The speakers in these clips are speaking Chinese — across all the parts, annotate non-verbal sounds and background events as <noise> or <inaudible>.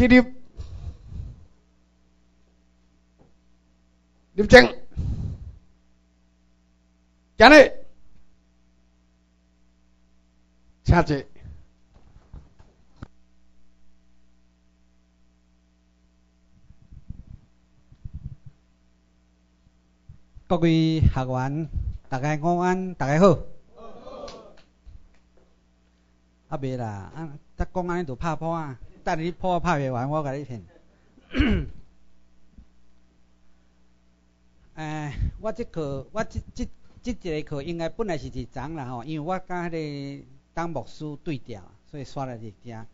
去入入证，今日请坐。各位学员，大家午安，大家好。啊，袂啦，啊，得讲安尼就拍破啊，等你破拍袂完，我甲你骗。诶，<coughs> 我即课，我即即即一个课应该本来是一昨啦吼，因为我甲迄个当牧师对调，所以刷来日听。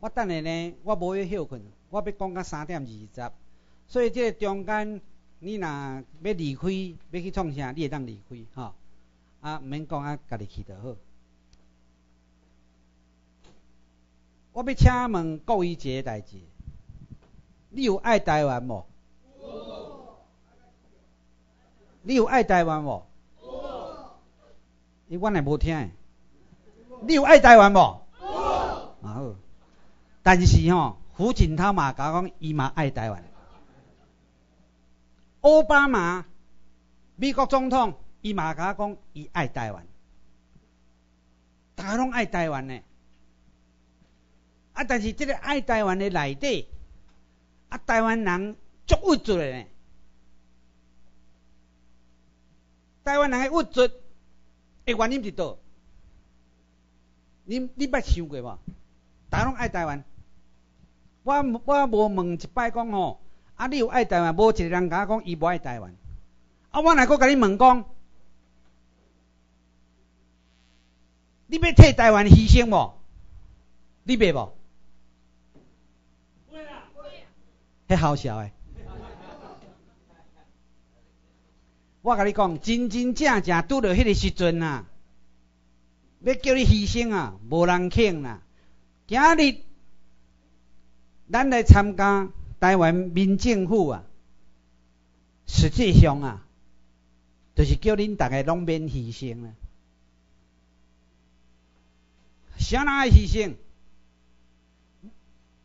我等下呢，我无要休困，我要讲到三点二十，所以即个中间。你若要离开，要去创啥，你会当离开，吼，啊，毋免讲啊，家己去就好。我要请问各位一个代志，你有爱台湾无？你有爱台湾无？伊阮也无听。你有爱台湾无？但是吼，胡锦涛嘛甲我讲，伊嘛爱台湾。奥巴马，美国总统，伊嘛甲讲，伊爱台湾，大家拢爱台湾呢。啊，但是这个爱台湾的内底，啊，台湾人足物质的呢。台湾人的物质，的原因伫倒？你你捌想过无？大拢爱台湾，我我无问一摆讲吼。啊！你有爱台湾，无一个人甲我讲伊无爱台湾。啊！我来阁甲你问讲，你要替台湾牺牲无？你袂无？会啊，会啊。迄好笑诶！我甲你讲，真真正正拄着迄个时阵啊，要叫你牺牲啊，无人肯啦。今日咱来参加。台湾民政府啊，实际上啊，就是叫恁大家拢免牺牲啊。啥人爱牺牲？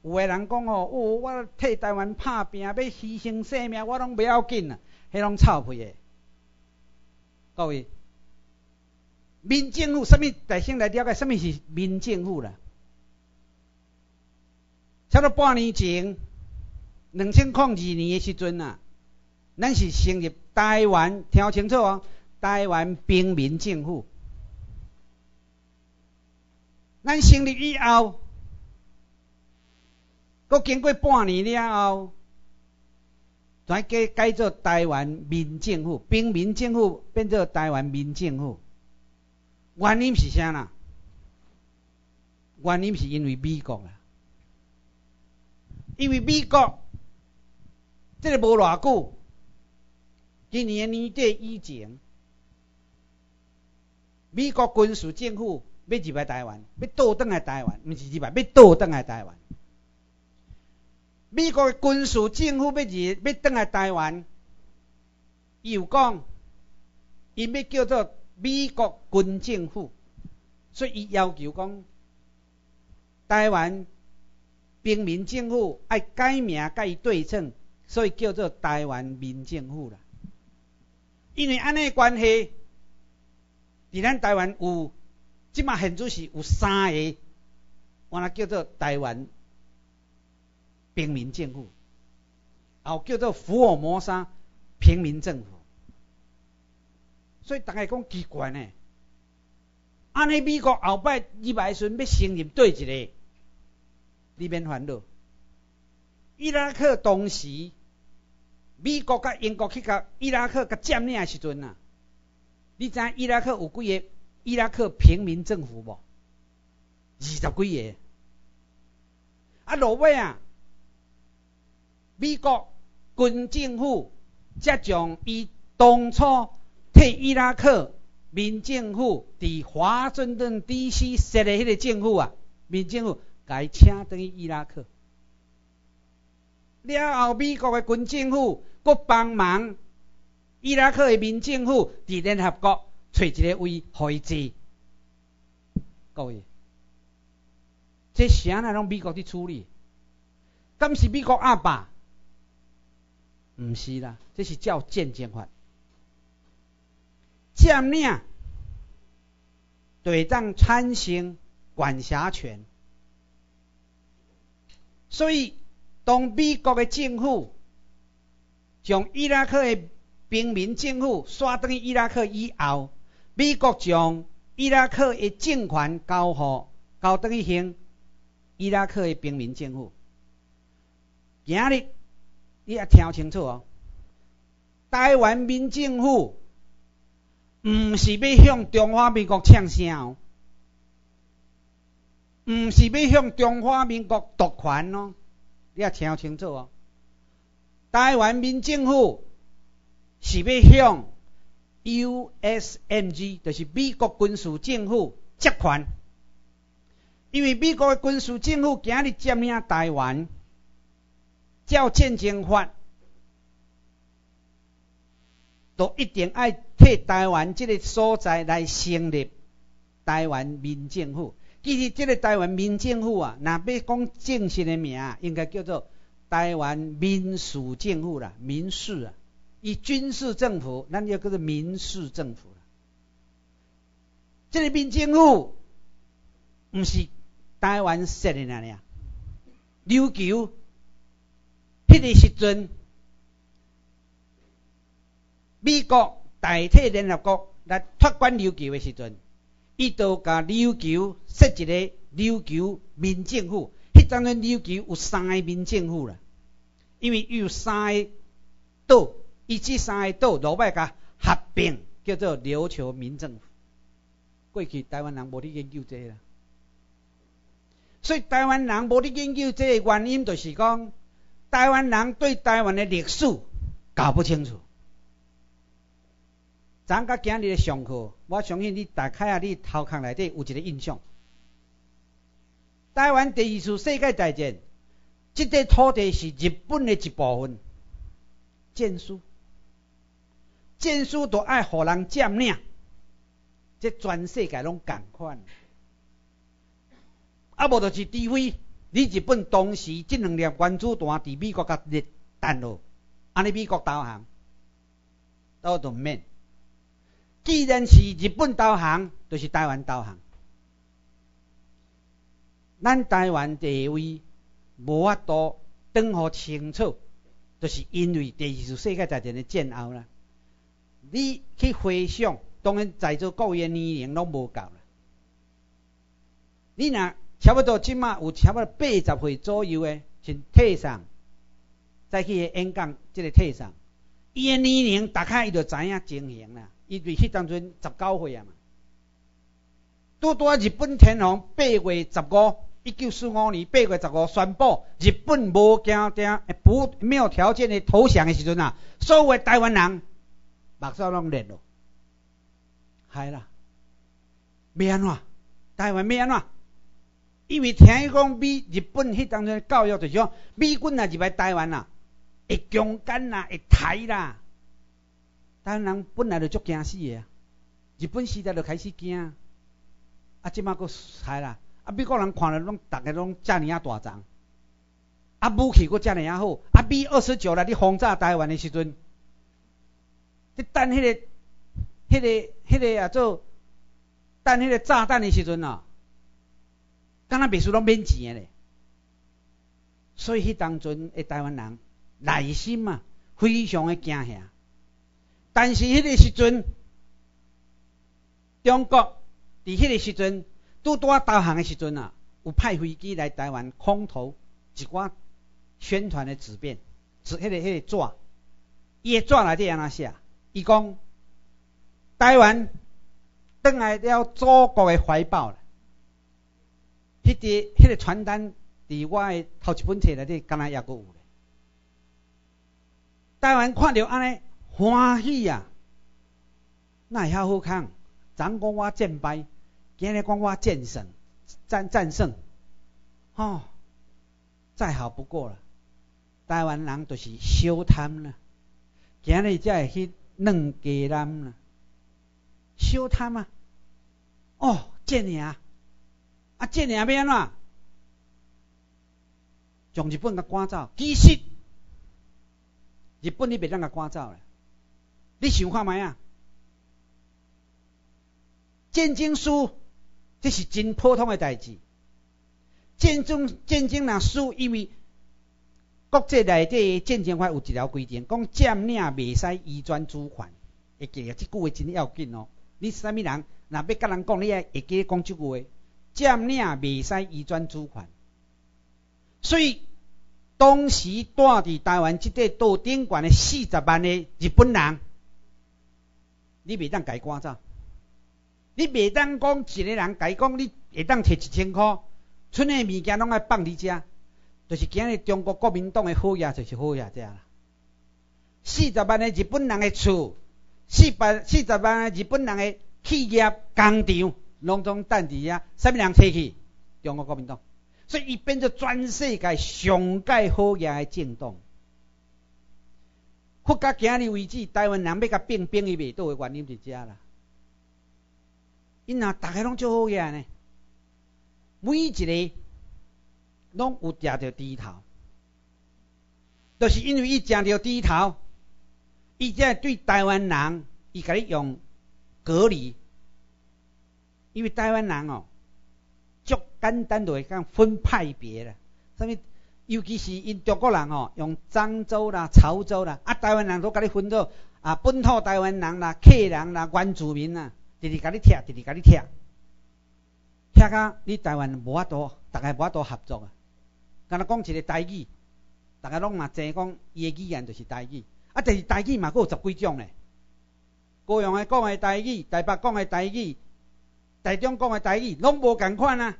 有个人讲哦，哦，我替台湾拍拼，要牺牲性命，我拢不要紧啊，迄拢臭屁的。各位，民政府什么？大先来了解什么是民政府啦？差不多半年前。两千零二年的时阵啊，咱是成立台湾，听清楚哦，台湾平民政府。咱成立以后，搁经过半年了后，再改改做台湾民政府，平民政府变做台湾民政府。原因是啥啦？原因是因为美国啦，因为美国。这个无偌久，今年年底以前，美国军事政府要入来台湾，要倒转来台湾，毋是入来，要倒转来台湾。美国军事政府要入，要转来台湾，伊有讲，伊要叫做美国军政府，所以伊要求讲，台湾平民政府爱改名，甲伊对称。所以叫做台湾民政府啦，因为安尼关系，伫咱台湾有，即马现主是有三个，我那叫做台湾平民政府，后叫做福尔摩沙平民政府，所以大家讲奇怪呢，安尼美国后摆二百顺要承认对一个，你免烦恼，伊拉克当时。美国甲英国去甲伊拉克甲占领诶时阵啊，你知伊拉克有几个伊拉克平民政府无？二十几个。啊，落尾啊，美国军政府则将伊当初替伊拉克民政府伫华盛顿 D.C. 设诶迄个政府啊，民政府改请等于伊拉克。了后，美国的军政府搁帮忙伊拉克的民政府伫联合国找一个位互伊坐。各位，这啥那拢美国伫处理？敢是美国阿爸？毋是啦，这是叫渐进法。占领对当产生管辖权，所以当美国的政府将伊拉克的平民政府刷登伊拉克以后，美国将伊拉克的政权交互交等于向伊拉克的平民政府。今日你也听清楚哦，台湾民政府。毋是要向中华民国呛声哦，毋是要向中华民国夺权哦，你也听清楚哦。台湾民政府是要向 USMG，就是美国军事政府接权，因为美国的军事政府今日占领台湾，照战争法，都一定爱。替台湾这个所在来成立台湾民政府。其实这个台湾民政府啊，若要讲正式的名，应该叫做台湾民属政府啦，民事啊。以军事政府，咱就叫做民事政府啦。这个民政府毋是台湾设的那样，琉球迄个时阵，美国。代替联合国来托管琉球的时阵，伊就甲琉球设一个琉球民政府。迄阵阵琉球有三个民政府啦，因为有三个岛，伊即三个岛落尾甲合并叫做琉球民政府。过去台湾人无咧研究这啦，所以台湾人无咧研究这个原因，就是讲台湾人对台湾的历史搞不清楚。咱甲今日的上课，我相信你大概啊，你头壳内底有一个印象。台湾第二次世界大战，这块土地是日本的一部分，战书，战书都爱互人占领，这全世界拢共款。啊，无就是除非你日本当时这两粒原子弹伫美国甲日弹落，安尼美国投降，都都免。既然是日本导航，就是台湾导航。咱台湾地位无法度等好清楚，就是因为第二次世界大战的战后啦。你去回想，当然在座各位年龄拢无够啦。你若差不多即马有差不多八十岁左右的，像退上，再去演讲，即个退上，伊的年龄大概伊就知影情形啦。伊伫迄当阵十九岁啊嘛，拄拄啊日本天皇八月十五，一九四五年八月十五宣布日本无条件、不没有条件诶投降诶时阵啊，所有诶台湾人目屎拢裂咯，系啦，要安怎？台湾要安怎？因为听伊讲美日本迄当阵教育就是讲，美军啊入来台湾啊，会强奸啦，会杀啦。台湾人本来就足惊死的！日本时代就开始惊，啊，即马佫害啦！啊，美国人看了拢，逐个拢遮尔啊大张，啊，武器佫遮尔啊好，啊，B 二十九来你轰炸台湾的时阵，你等迄个、迄个、迄个啊做等迄个炸弹的时阵啊，敢若别墅拢免钱的咧。所以迄当阵的台湾人内心啊，非常的惊吓。但是迄个时阵，中国伫迄个时阵拄拄啊导航的时阵啊，有派飞机来台湾空投一寡宣传的纸片，纸迄个迄个纸，伊诶纸内底安怎写？伊讲台湾登来了祖国的怀抱了。迄个迄个传单伫我的头一本册内底，敢若也阁有咧。台湾看到安尼。欢喜呀！那遐好看，昨讲我战败，今日讲我战胜，战战胜，哦，再好不过了。台湾人就是小贪啦，今日才会去弄鸡蛋啦，小贪啊！哦，战赢啊！啊战赢要安怎？从日本甲赶走，其实日本你袂当甲赶走啦。你想看觅啊？战争输，这是真普通的代志。战争战争若输，因为国际内底战争法有一条规定，讲占领袂使移转主权。会记啊，即句话真要紧哦。你啥物人若要甲人讲，你会记讲即句话。占领袂使移转主权，所以当时住伫台湾即块岛顶悬的四十万的日本人，你袂当改赶走。你袂当讲一个人改讲，你会当摕一千箍，剩的物件拢爱放伫遮，就是今日中国国民党的好嘢，就是好嘢遮啦。四十万的日本人的厝，四百四十万的日本人的企业工厂。拢总等伫遐，啥物人摕去？中国国民党，所以伊变做全世界上界好嘢的政党。佛家今日为止，台湾人要甲变变伊袂倒的原因伫遮啦。因若逐个拢做好嘢呢，每一个拢有食着低头，就是因为伊食着低头，伊才对台湾人，伊甲你用隔离。因为台湾人哦，足简单就会讲分派别啦。什物，尤其是因中国人哦，用漳州啦、潮州啦，啊，台湾人都甲你分做啊，本土台湾人啦、客人啦、原住民啦，直直甲你拆，直直甲你拆，拆甲你台湾无法度，大家无法度合作啊。敢若讲一个台语，大家拢嘛侪讲伊的语言就是台语，啊，但是台语嘛，佫有十几种咧。高雄的讲的台语，台北讲的台语。台中讲的台语拢无共款啊，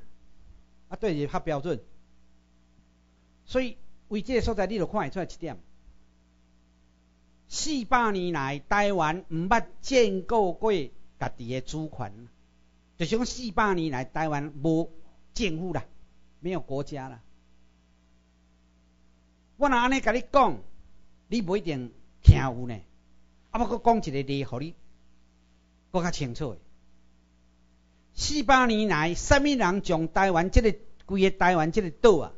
啊对是较标准，所以为这个所在你就看会出来一点，四百年来台湾毋捌建构过家己的主权，就是讲四百年来台湾无政府啦，没有国家啦。我若安尼甲你讲，你不一定听有呢，啊，不过讲一个例，互你搁较清楚。四百年来，什么人将台湾这个规个台湾这个岛啊，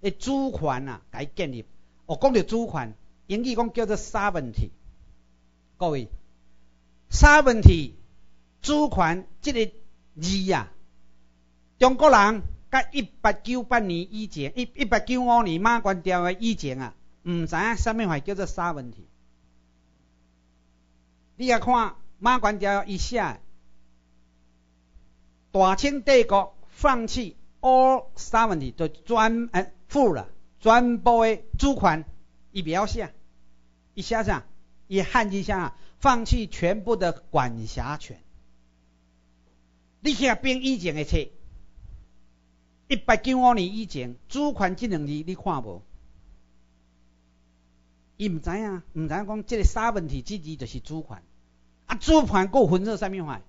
的主权啊，改建立？我讲到主权，英语讲叫做 savanty。各位 savanty 主权这个字啊，中国人甲一八九八年以前，一一八九五年马关条约以前啊，毋知影什么话叫做 sovereignty。你啊看马关条约一写。大清帝国放弃 all sovereignty，就专诶付了全部的主权，伊不要写，伊写啥？伊汉字下放弃全部的管辖权。你写兵以前的册，一八九五年以前，主权这两字你看无？伊毋知影，毋知影讲这个 sovereignty 这字就是主权，啊主权够分做啥物话？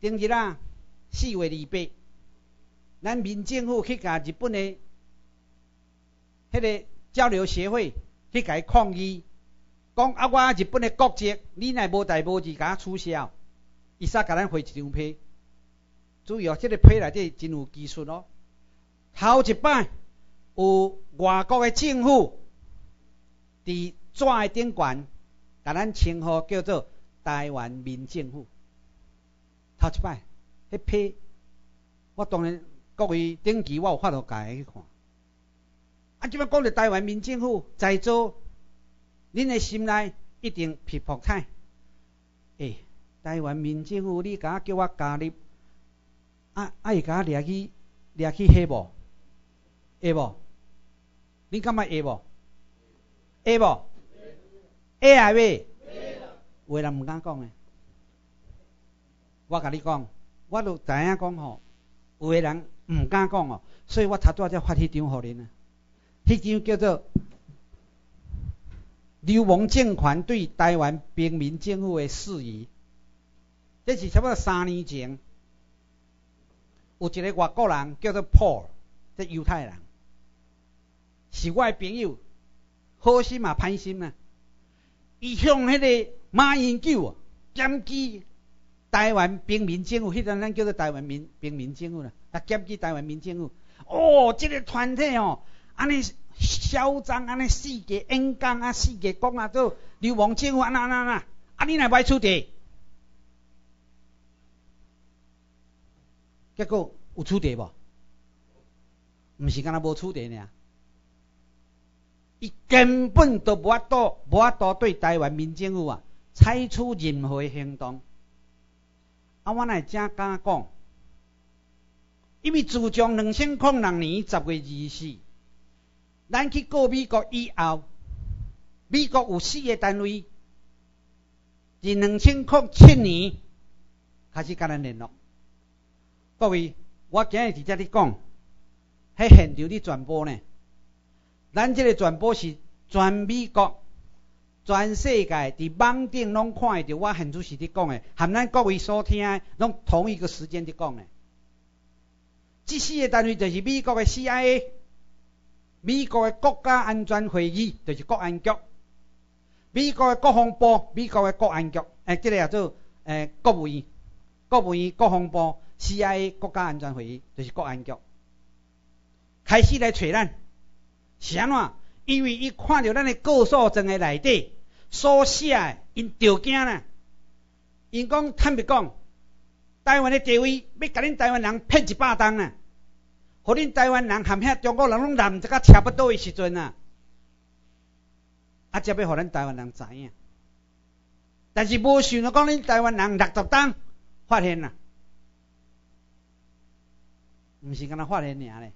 顶日啊，四月二八，咱民政府去甲日本的迄个交流协会去甲伊抗议，讲啊，我日本的国籍，你乃无代无志甲取消，伊煞甲咱回一张批。注意哦，这个批内底真有技术哦。头一摆有外国的政府伫纸的顶悬，甲咱称呼叫做台湾民政府。头一摆，迄批，我当然各位顶期我有法度家去看。啊，即摆讲着台湾民政府在做，恁的心内一定皮薄菜。诶，台湾民政府，你敢叫我加入？啊，爱甲掠去掠去下无？会无？恁感觉会无？会无？会啊未？话人毋敢讲诶。我甲你讲，我都知影讲吼，有个人毋敢讲哦，所以我头拄仔才发迄张互恁啊。迄张叫做流氓政权对台湾平民政府的事宜，这是差不多三年前，有一个外国人叫做 Paul，即犹太人，是我的朋友，好心嘛歹心啊，伊向迄个马英九啊检举。台湾平民政府，迄阵咱叫做台湾民平民政府啦，啊，检举台湾民政府。哦，这个团体哦，安尼嚣张，安尼四界演讲啊，四界讲啊，都流氓政府安那安那，啊你若歹处地，结果有处地无？毋是敢若无处地尔，伊根本都无法度，无法度对台湾民政府啊采取任何行动。啊，我乃正敢讲，因为自从两千零六年十月二四，咱去过美国以后，美国有四个单位，伫两千零七年开始甲咱联络。各位，我今日伫遮咧讲。喺现场咧传播呢，咱这个传播是全美国、全世界伫网顶拢看会到，我现主是伫讲诶，含咱各位所听诶，拢同一个时间伫讲诶。即四个单位就是美国诶 CIA、美国诶国家安全会议，就是国安局；美国诶国防部、美国诶国安局，诶，即个也做诶国务院、国务院国防部、CIA 国家安全会议，就是国安局。开始来找咱，是安怎？因为伊看到咱的告诉证的内底所写诶，因着惊啦。因讲坦白讲，台湾的地位要甲恁台湾人骗一百当啊！互恁台湾人含遐中国人拢揽一个差不多的时阵啊，啊，才要互咱台湾人知影。但是无想到讲恁台湾人六十担发现啦，毋是敢若发现尔咧。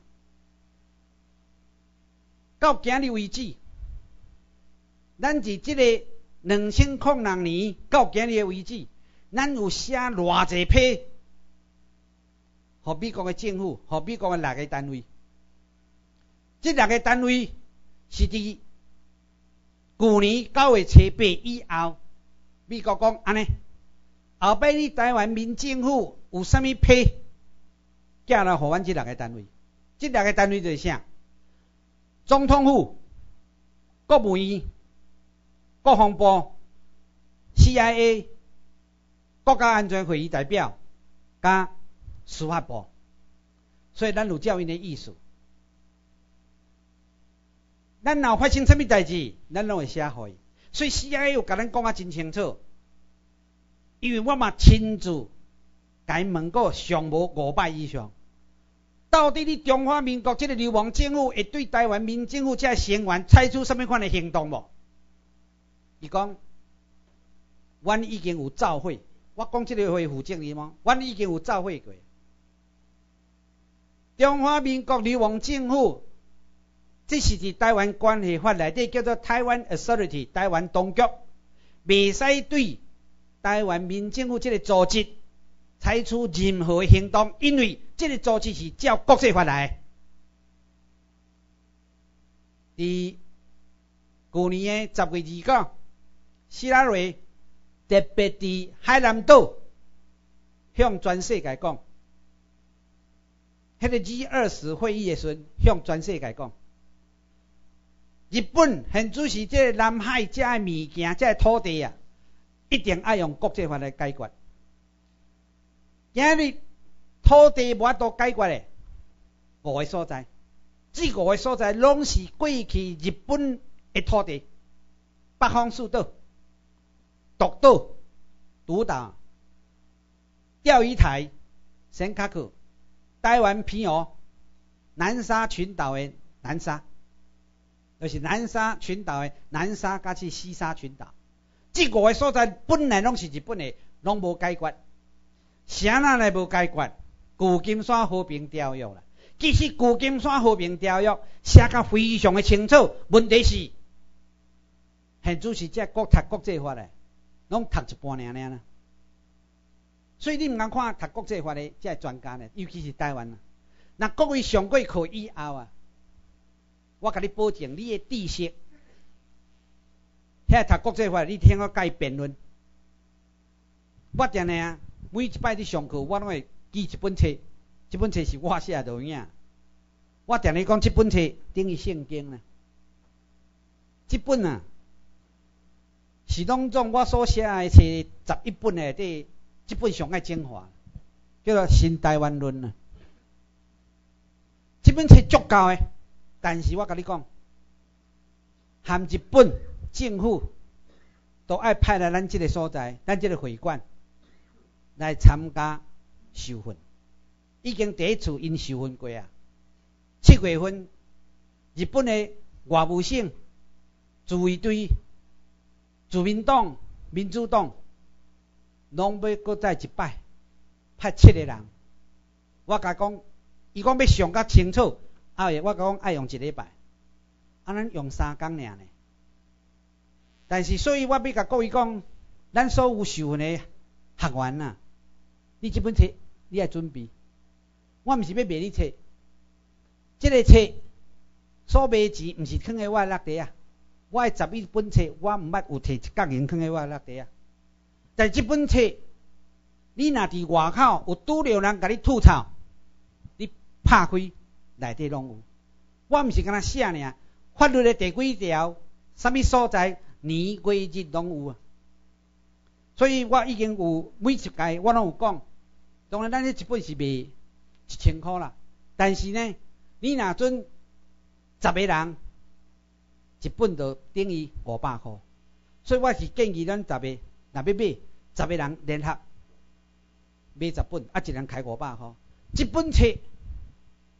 到今日为止，咱伫即个两千零六年到今日为止，咱有写偌济批，互美国诶政府，互美国诶六个单位。即六个单位是伫旧年九月初八以后，美国讲安尼，后摆你台湾民政府有啥物批，寄来互阮即六个单位。即六个单位就是啥？总统府、国务院、国防部、CIA、国家安全会议代表加司法部，所以咱有教育的意思。咱若发生什么代志，咱拢会写互伊。所以 CIA 有甲咱讲啊真清楚，因为我嘛亲自甲伊问过上无五百以上。到底你中华民国这个流亡政府会对台湾民政府这成员采取什么款的行动无？伊讲，阮已经有召会，我讲这个会负责任吗？阮已经有召会过。中华民国流亡政府，这是伫台湾关系法内底叫做台湾 Authority，台湾当局，未使对台湾民政府这个组织。采取任何行动，因为这个组织是照国际法来。伫去年的十月二号，希拉瑞特别伫海南岛向全世界讲，迄个 G 二十会议的时阵，向全世界讲，日本现主是这南海这物件、这土地啊，一定要用国际法来解决。今日土地无法度解决的五个所在，这五个所在拢是过去日本的土地：北方四岛、独岛、独岛、钓鱼台、新卡库、台湾平遥、南沙群岛的南沙，就是南沙群岛的南沙，加是西沙群岛。这五个所在本来拢是日本的，拢无解决。啥人来无解决？旧金山和平条约啦。其实旧金山和平条约写甲非常的清楚，问题是现主是只国读国际法的，拢读一半尔尔啦。所以你毋通看读国际法的即系专家呢，尤其是台湾啦。那各位上过课以后啊，我甲你保证，你的知识，遐读国际法，你听我伊辩论，我定定。每一摆伫上课，我拢会记一本册，这本册是我写的影。我定咧讲，这本册等于圣经呢。这本啊，是当中我所写的是十一本的，这，这本上爱精华，叫做《新台湾论》啊。这本册足够诶，但是我甲你讲，含日本政府都爱派来咱即个所在，咱即个会馆来参加受训，已经第一次因受训过啊。七月份，日本的外务省自卫队、自民党、民主党，拢要搁再一摆派七个人。我甲讲，伊讲要上较清楚，啊，我讲爱用一礼拜，啊，咱用三工尔呢。但是，所以我要甲各位讲，咱所有受训的学员啊，你即本册你爱准备，我毋是要卖你册。即个册所卖钱，毋是囥喺我落地啊！我十一本册，我毋捌有摕一角银囥喺我落地啊！但即本册，你若伫外口有拄着人甲你吐槽，你拍开内底拢有。我毋是干那写尔，法律的第几条，啥物所在，年月日拢有啊！所以我已经有每一届我拢有讲，当然咱这一本是卖一千箍啦，但是呢。你若准十个人，一本就等于五百块，所以我是建议咱十个，若要买十个人联合买十本，啊一人开五百块。一本册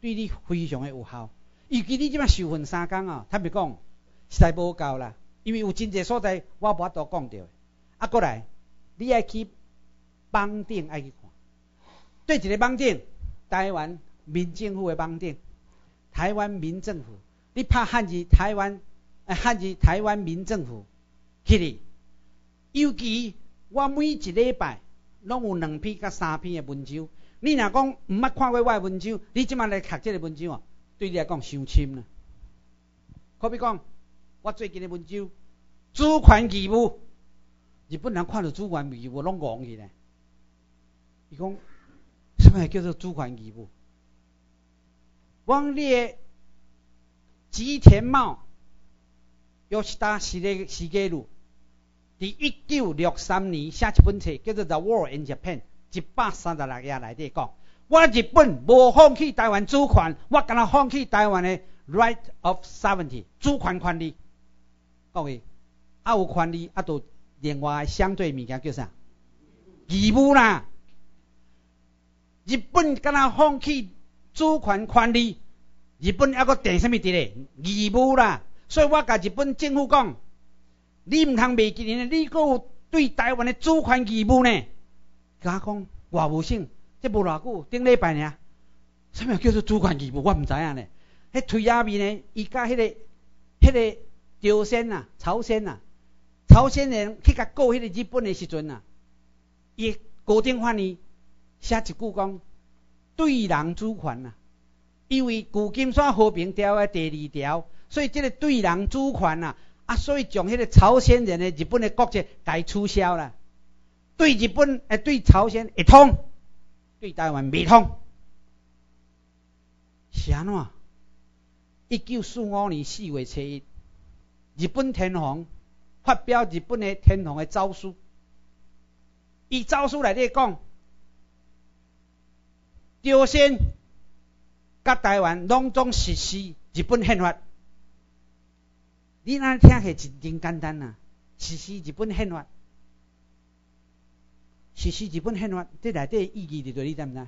对你非常的有效，尤其你即摆受训三工啊，坦白讲实在无够啦，因为有真济所在我无法度讲着。啊，过来，你爱去网顶爱去看，对一个网顶，台湾民政府的网顶。台湾民政府，你拍汉字台湾，诶汉字台湾民政府，去哩。尤其我每一礼拜拢有两篇甲三篇的文章。你若讲毋捌看过我的文章，你即马来读即个文章哦，对你来讲伤深啦。可比讲，我最近的文章，主权义务，日本人看到主权义务拢戆去咧。伊讲，什么叫做主权义务？汪列吉田茂又是打世界世界路，伫一九六三年写一本册，叫做《The War in Japan》，一百三十六页内底讲，我日本无放弃台湾主权，我敢若放弃台湾的 right of sovereignty 主权权利。各位，啊有权利，啊都另外相对物件叫啥？义务啦。日本敢若放弃。主权权利，日本还阁定什么伫咧？义务啦，所以我甲日本政府讲，你毋通袂记呢，你阁有对台湾的主权义务呢？甲我讲外务省，这无偌久，顶礼拜呢，什么叫做主权义务？我毋知影呢。迄推亚面呢，伊甲迄个、迄个朝鲜啊、朝鲜啊、朝鲜人去甲告迄个日本的时阵啊，伊高等法院写一句讲。对人主权啊，因为旧金山和平条约第二条，所以这个对人主权啊，啊，所以将迄个朝鲜人的日本的国籍该取消了。对日本诶，对朝鲜一通，对台湾未通。是安怎？一九四五年四月初一，日本天皇发表日本的天皇的诏书，以诏书来底讲。朝鲜、甲台湾拢总实施日本宪法。你安听起真真简单啊！实施日本宪法，实施日本宪法，这内底意义伫对你知毋知？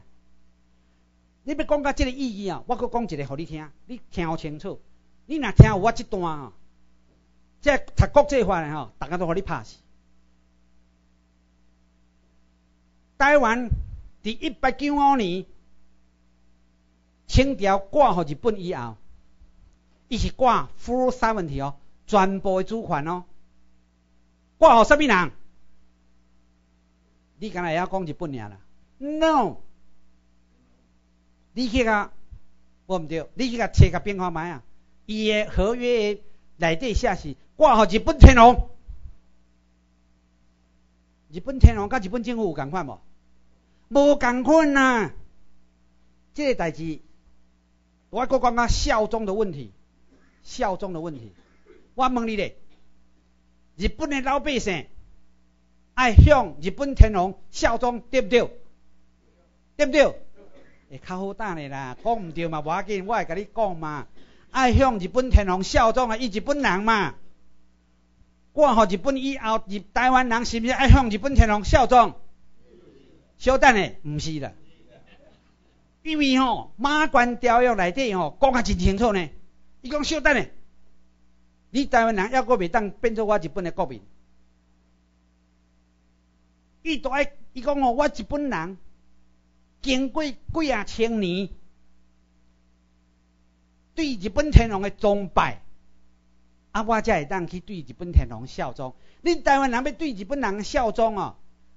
你要讲到这个意义啊，我阁讲一个互你听，你听好清楚。你若听有我这段啊，这读国际法诶吼，大家都互你拍死。台湾伫一八九五年。清朝挂互日本以后，伊是挂 full sovereignty 哦，全部的主权哦。挂互啥物人？你敢会晓讲日本尔啦？No，你去甲我毋对，你去甲切甲变化买啊！伊的合约的内底写是挂互日本天皇，日本天皇甲日本政府有共款无？无共款呐！这个代志。我讲讲啊，效忠的问题，效忠的问题。我问你咧，日本的老百姓爱向日本天皇效忠，对不对？对不对？会较好答的啦，讲毋对嘛，无要紧，我会甲你讲嘛。爱向日本天皇效忠啊，伊日本人嘛。我互日本以后，日台湾人是毋是爱向日本天皇效忠？小等诶，毋是啦。因为吼马关条约内底吼讲啊真清楚呢，伊讲小等诶，你台湾人抑阁袂当变做我日本的国民。伊都爱，伊讲哦，我日本人经过几啊千年对日本天皇的崇拜，啊，我才会当去对日本天皇效忠。恁台湾人要对日本人效忠哦，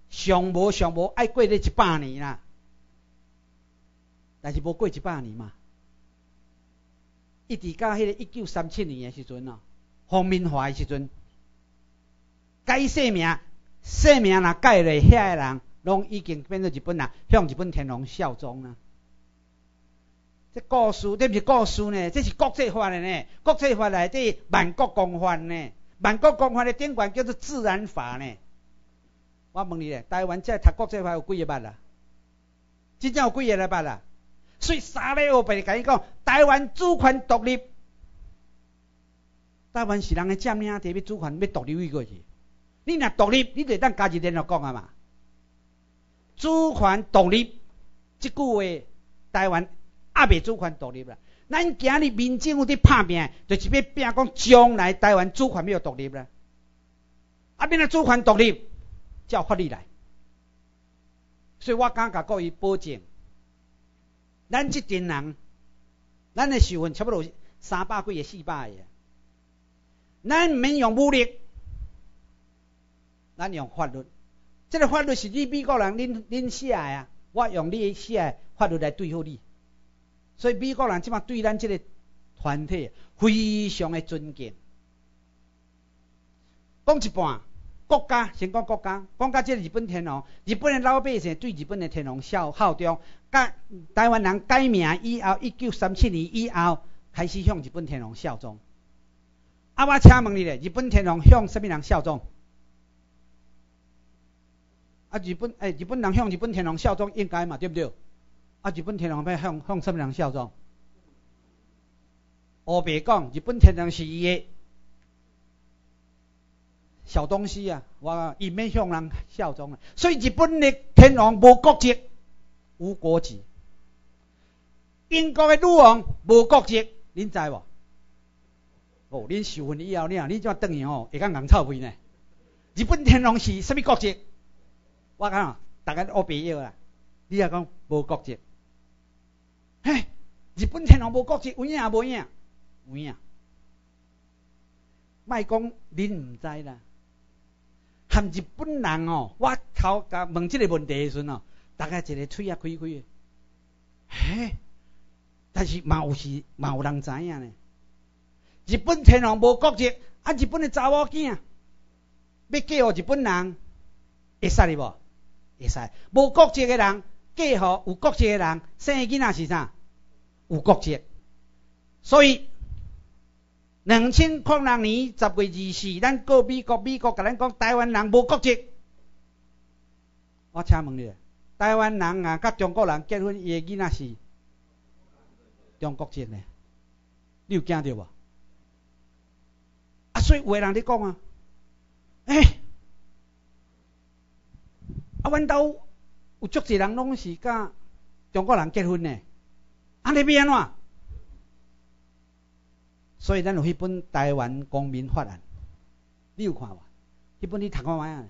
上无上无爱过咧一百年啦，但是无过一百年嘛。一直到迄个一九三七年的时阵哦，方明华诶时阵改姓名。姓名若改咧，遐个人拢已经变做日本人，向日本天皇效忠啦。这故事，这毋是故事呢，这是国际法的呢。国际法内底万国公法呢，万国公法的顶管叫做自然法呢。我问你咧，台湾在读国际法有几个捌啦？真正有几个来捌啦？所以三个学白甲伊讲，台湾主权独立，台湾是人的占领地，要主权要独立过去。你若独立，你就当家己联络讲啊嘛。主权独立，即句话，台湾也未主权独立啦。咱今日民政府伫拍拼，就是要拼讲将来台湾主权要独立啦。啊，变啊主权独立，照法律来。所以我敢甲各位保证，咱即阵人，咱的寿份差不多三百几个、四百个，咱毋免用武力。咱用法律，这个法律是你美国人恁恁写啊，我用你写法律来对付你。所以美国人即马对咱这个团体非常的尊敬。讲一半，国家先讲国家，讲到这日本天皇，日本的老百姓对日本的天皇效效忠，甲台湾人改名以后，一九三七年以后开始向日本天皇效忠。啊，我请问你咧，日本天皇向什么人效忠？啊，日本诶，日本人向日本天皇效忠应该嘛，对不对？啊，日本天皇要向向什么人效忠？我别讲，日本天皇是伊诶小东西啊，我伊免向人效忠啊。所以日本的天皇无国籍，无国籍。英国的女王无国籍，恁知无？哦，恁受训以后呢，你怎等于吼会讲硬臭屁呢？日本天皇是什么国籍？我讲，大家学朋友啦，你也讲无国籍，嘿，日本天皇无国籍，有影无影？有影。莫讲恁毋知啦，含日本人哦，我头甲问即个问题的时阵哦，大家一个喙啊开开的，嘿，但是嘛有时嘛有人知影呢。日本天皇无国籍，啊，日本的查某囝要嫁互日本人，会使哩无？会使，无国籍的人嫁予有国籍的人，生的囡仔是啥？有国籍。所以，两千零六年十月二四，咱过美国，美国甲咱讲台湾人无国籍。我请问你，台湾人啊，甲中国人结婚，伊的囡仔是中国籍呢？你有惊到无？所以有个人咧讲啊，诶。啊，阮兜有足济人拢是甲中国人结婚呢，安尼变安怎？所以咱有迄本台湾公民法案，你有看无？迄本你读看卖啊？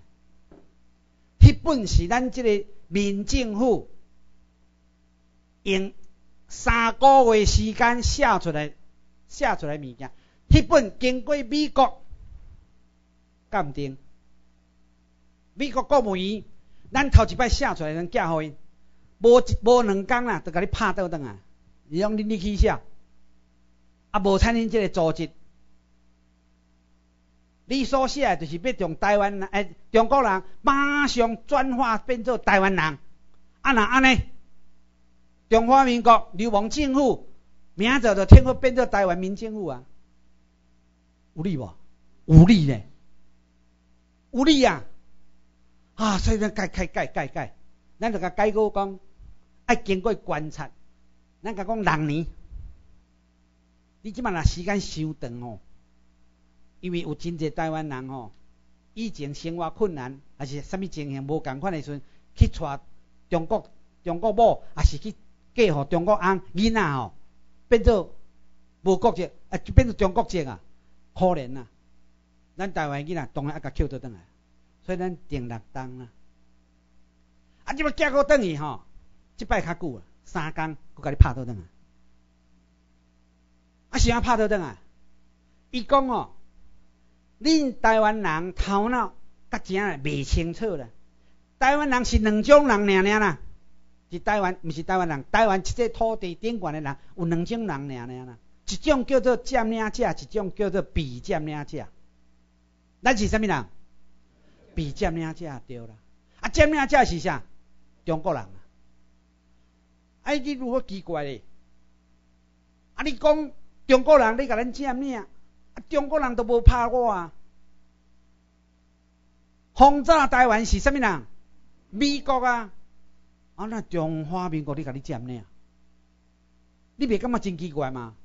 迄本是咱即个民政府用三个月时间写出来、写出来物件。迄本经过美国鉴定，美国国务院。咱头一摆写出来，人寄互伊，无一无两工啦，就甲你拍倒转啊！伊讲你你去写，啊无参恁即个组织，你所写就是要从台湾诶中国人马上转化变做台湾人，啊若安尼，中华民国流亡政府明仔就天要变做台湾民政府啊？有理无？有理呢？有理啊！啊，所以咱改改改改改，咱就甲改过讲，爱经过观察，咱甲讲六年，你即满若时间伤长吼，因为有真侪台湾人吼，以前生活困难，还是啥物情形无共款的时阵，去娶中国中国某，还是去嫁互中国翁囡仔吼，变做无国籍，啊就变做中国籍啊，可怜啊！咱台湾囡仔当然爱甲捡倒转来，所以咱定六当啊。啊，即摆寄过转去吼，即摆较久啊，三工，佮甲你拍倒转来。啊，是安拍倒转来？伊讲哦，恁台湾人头脑甲正未清楚啦。台湾人是两种人尔尔啦，是台湾，毋是台湾人。台湾即个土地顶悬的人有两种人尔尔啦，一种叫做占领者，一种叫做被占领者。咱是啥物人？被占领者对啦。啊，占领者是啥？中国人啊。啊，你如何奇怪咧？啊，你讲中国人，你甲咱占领，啊，中国人都无拍我啊。轰炸台湾是啥物人？美国啊。啊，那中华民国你甲你占领，你袂感觉真奇怪吗？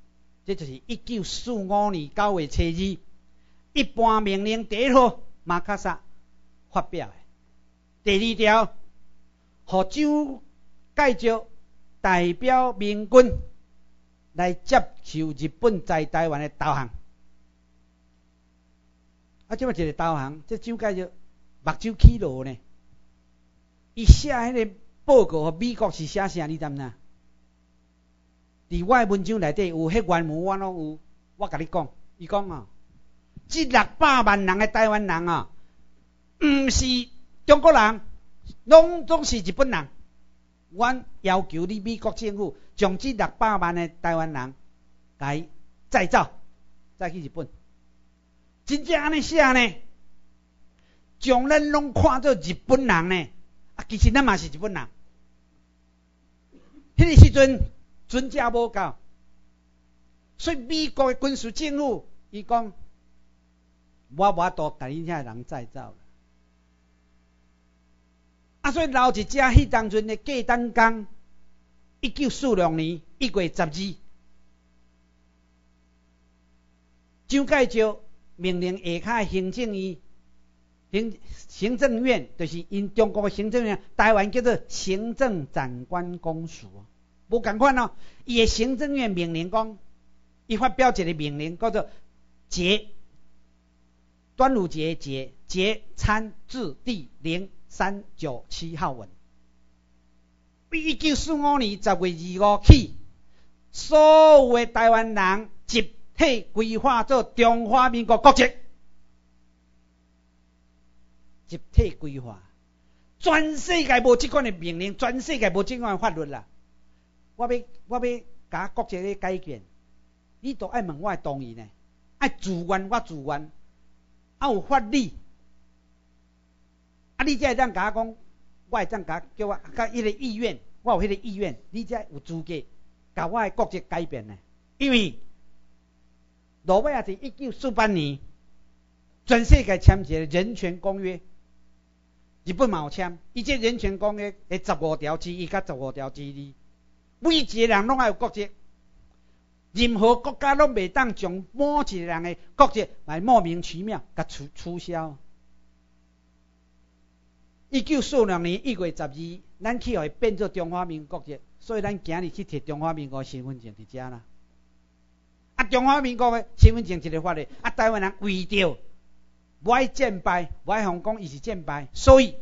这就是一九四五年九月初二。一般命令第一号马卡萨发表的，第二条，福州介绍代表民军来接受日本在台湾的投降。啊，即么一个投降，这州介绍目睭起落呢？伊写迄个报告美国是写啥？你知毋知？伫我文章内底有迄原文，我拢有。我甲你讲，伊讲啊。即六百万人的台湾人啊，毋是中国人，拢总是日本人。阮要求你美国政府将即六百万的台湾人来再造，再去日本。真正安尼写呢？将咱拢看做日本人呢？啊，其实咱嘛是日本人。迄个时阵准假无够，所以美国的军事政府伊讲。我我都甲恁遐人再造了，啊！所以老一只迄当阵的过单工，一九四六年一月十二，蒋介石命令下骹行政院行行政院，就是因中国的行政院，台湾叫做行政长官公署，无共款哦。伊的行政院命令讲，伊发表一个命令，叫做节。端午节节节参至第零三九七号文，一九四五年十月二五起，所有的台湾人集体规划做中华民国国籍，集体规划，全世界无即款的命令，全世界无即款的法律啦。我要我要甲国际咧改变，你都爱问我同意呢，爱自愿我自愿。啊有法理，啊你才会当甲我讲，我会当甲叫我甲迄个意愿，我有迄个意愿，你才有资格甲我的国际改变呢。因为罗马也是一九四八年，全世界签一个人权公约，日本嘛有签，伊这人权公约的十五条之一甲十五条之二，每一个人拢爱有国籍。任何国家拢袂当将某一个人的国籍来莫名其妙甲取取消。一九四六年一月十二，咱去互伊变做中华民国籍，所以咱今日去摕中华民国身份证伫遮啦。啊，中华民国的身份证一个法律，啊，台湾人为着不爱战败，不爱讲讲伊是战败，所以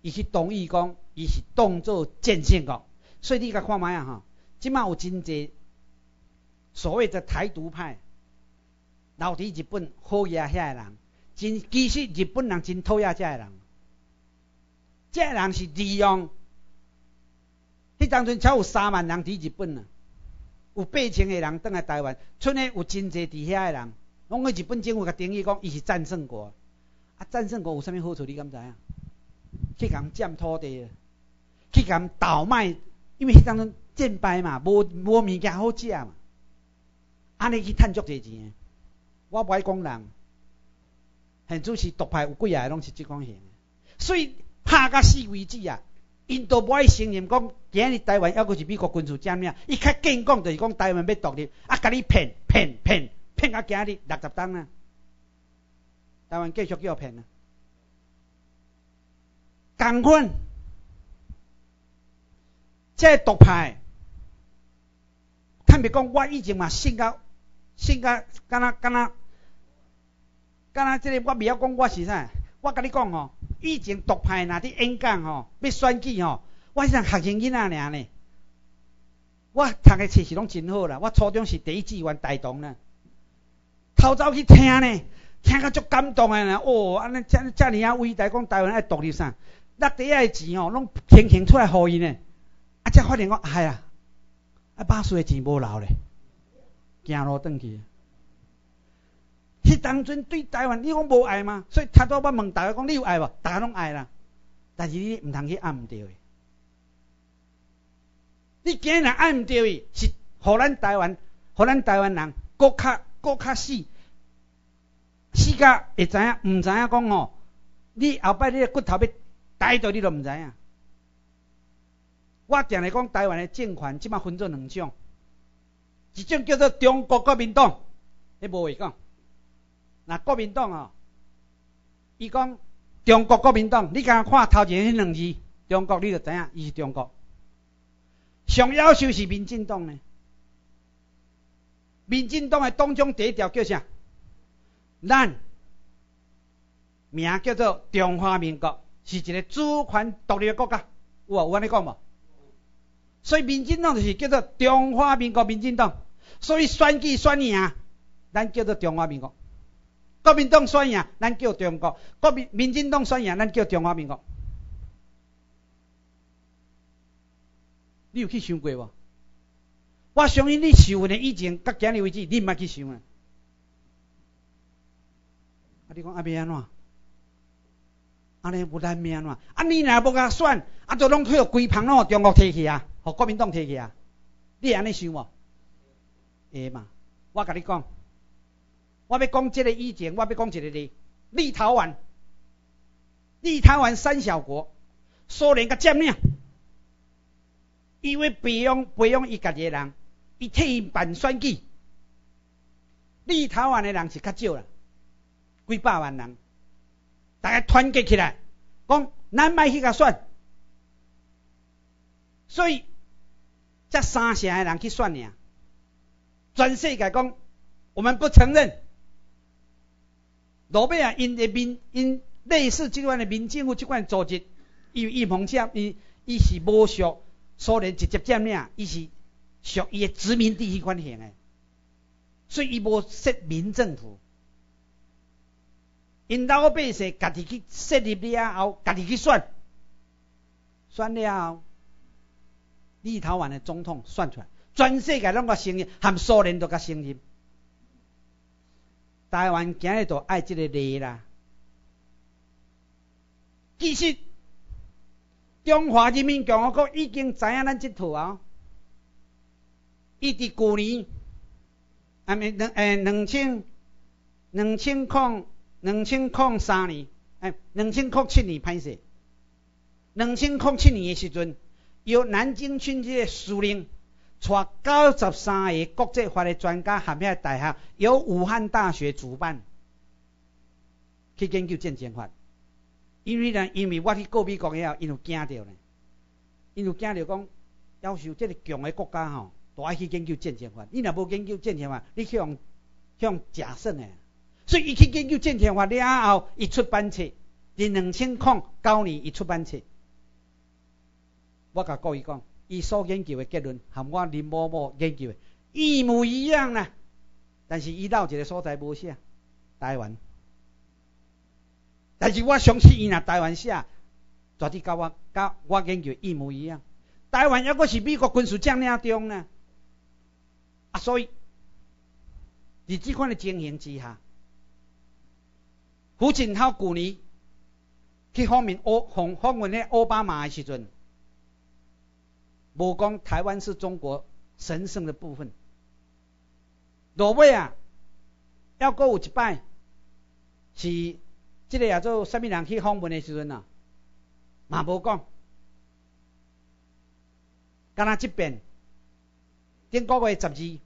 伊是同意讲伊是当做战胜国。所以你甲看卖啊吼，即卖有真济。所谓的台独派，留伫日本好压遐人，真其实日本人真讨厌遮个人，遮个人是利用，迄当阵才有三万人伫日本啊，有八千个人倒来台湾，剩诶有真济伫遐个人，拢去日本政府甲定义讲伊是战胜国，啊战胜国有啥物好处你敢知影？去共占土地，去共倒卖，因为迄当阵战败嘛，无无物件好食嘛。安尼去趁足济钱，我不爱讲人，现主是独派有几个拢是即款型，所以拍甲死为止啊！因都无爱承认讲，今日台湾犹阁是美国军事占领，伊较紧讲就是讲台湾要独立，啊，甲你骗骗骗骗到今日六十档啊，台湾继续叫骗啊，共款，这独派，坦白讲，我以前嘛信到信到，敢若敢若敢若即个我未晓讲我是啥，我甲你讲吼。以前独派若伫演讲吼，要选举吼，我是学生囡仔尔呢。我读的册是拢真好啦，我初中是第一志愿大同呢，偷走去听呢，听甲足感动的呢。哦，安尼遮遮尔啊伟大，讲台湾爱独立啥？那第一钱吼，拢轻轻出来互伊呢。才发现讲，哎呀，啊百岁钱无留咧，行路转去。迄当阵对台湾，你讲无爱吗？所以他都我问大家讲，你有爱无？大家拢爱啦，但是你毋通去爱毋着伊。你今日爱毋着伊，是互咱台湾，互咱台湾人，搁较搁较死，死甲会知影，毋知影讲吼，你后摆你的骨头要呆倒，你都毋知影。我定来讲，台湾的政权即马分做两种，一种叫做中国国民党，你无会讲。那国民党哦，伊讲中国国民党，你敢看头前迄两字，中国你就知影伊是中国。上要求是民进党呢，民进党的党章第一条叫啥？咱名叫做中华民国，是一个主权独立的国家，有有安尼讲无？所以民进党就是叫做中华民国民进党，所以选举选赢，咱叫做中华民国。国民党选赢，咱叫中国；国民民进党选赢，咱叫中华民国。你有去想过无？我相信你想的以前，到今日为止，你毋捌去想啊！啊，你讲阿变安怎？安尼不难命安怎？啊，你若无甲选，啊，就拢去互规旁拢中国摕去啊，互国民党摕去啊！你安尼想无？会嘛？我甲你讲。我要讲即个以前，我要讲一个例，立陶宛，立陶宛三小国，苏联甲占领，因为培养培养伊家己的人，伊替伊办选举，立陶宛的人是较少啦，几百万人，大家团结起来，讲咱卖去甲选，所以这三成的人去选尔，全世界讲我们不承认。罗贝啊，因的民因类似即款的民政府即款组织，伊伊蒙占伊伊是无属苏联直接占领，伊是属伊的殖民地迄款型的，所以伊无设民政府。因老百姓家己去设立了后，家己去选，选了后，立陶宛的总统选出来，全世界拢个承认，含苏联都个承认。台湾今日都爱即个例啦。其实中华人民共和国已经知影咱即套啊。伊伫旧年，啊，咪两诶两千两千空两千空三年，诶两千空七年歹势，两千空七年诶时阵，由南京军区的司令。带九十三个国际法的专家，含遐大学由武汉大学主办去研究战争法。因为呢，因为我去告美国以后，因有惊到呢，因有惊到讲，要求这个强的国家吼，都爱去研究战争法。你若无研究战争法，你去用去用假胜的。所以伊去研究战争法了后，伊出版册，伫两千零九年伊出版册。我甲各位讲。伊所研究的结论，和我林某某研究的一模一样啦。但是伊到一个所在无写，台湾。但是我相信伊若台湾写，绝对甲我甲我研究一模一样。台湾抑阁是美国军事占领中呢。啊，所以伫即款的情形之下，胡锦涛旧年去访问奥访访问咧奥巴马的时阵。无讲台湾是中国神圣的部分。落尾啊，要过有一摆，是即个也做什么人去访问的时阵啊，嘛无讲。敢若即边，顶个月十二，迄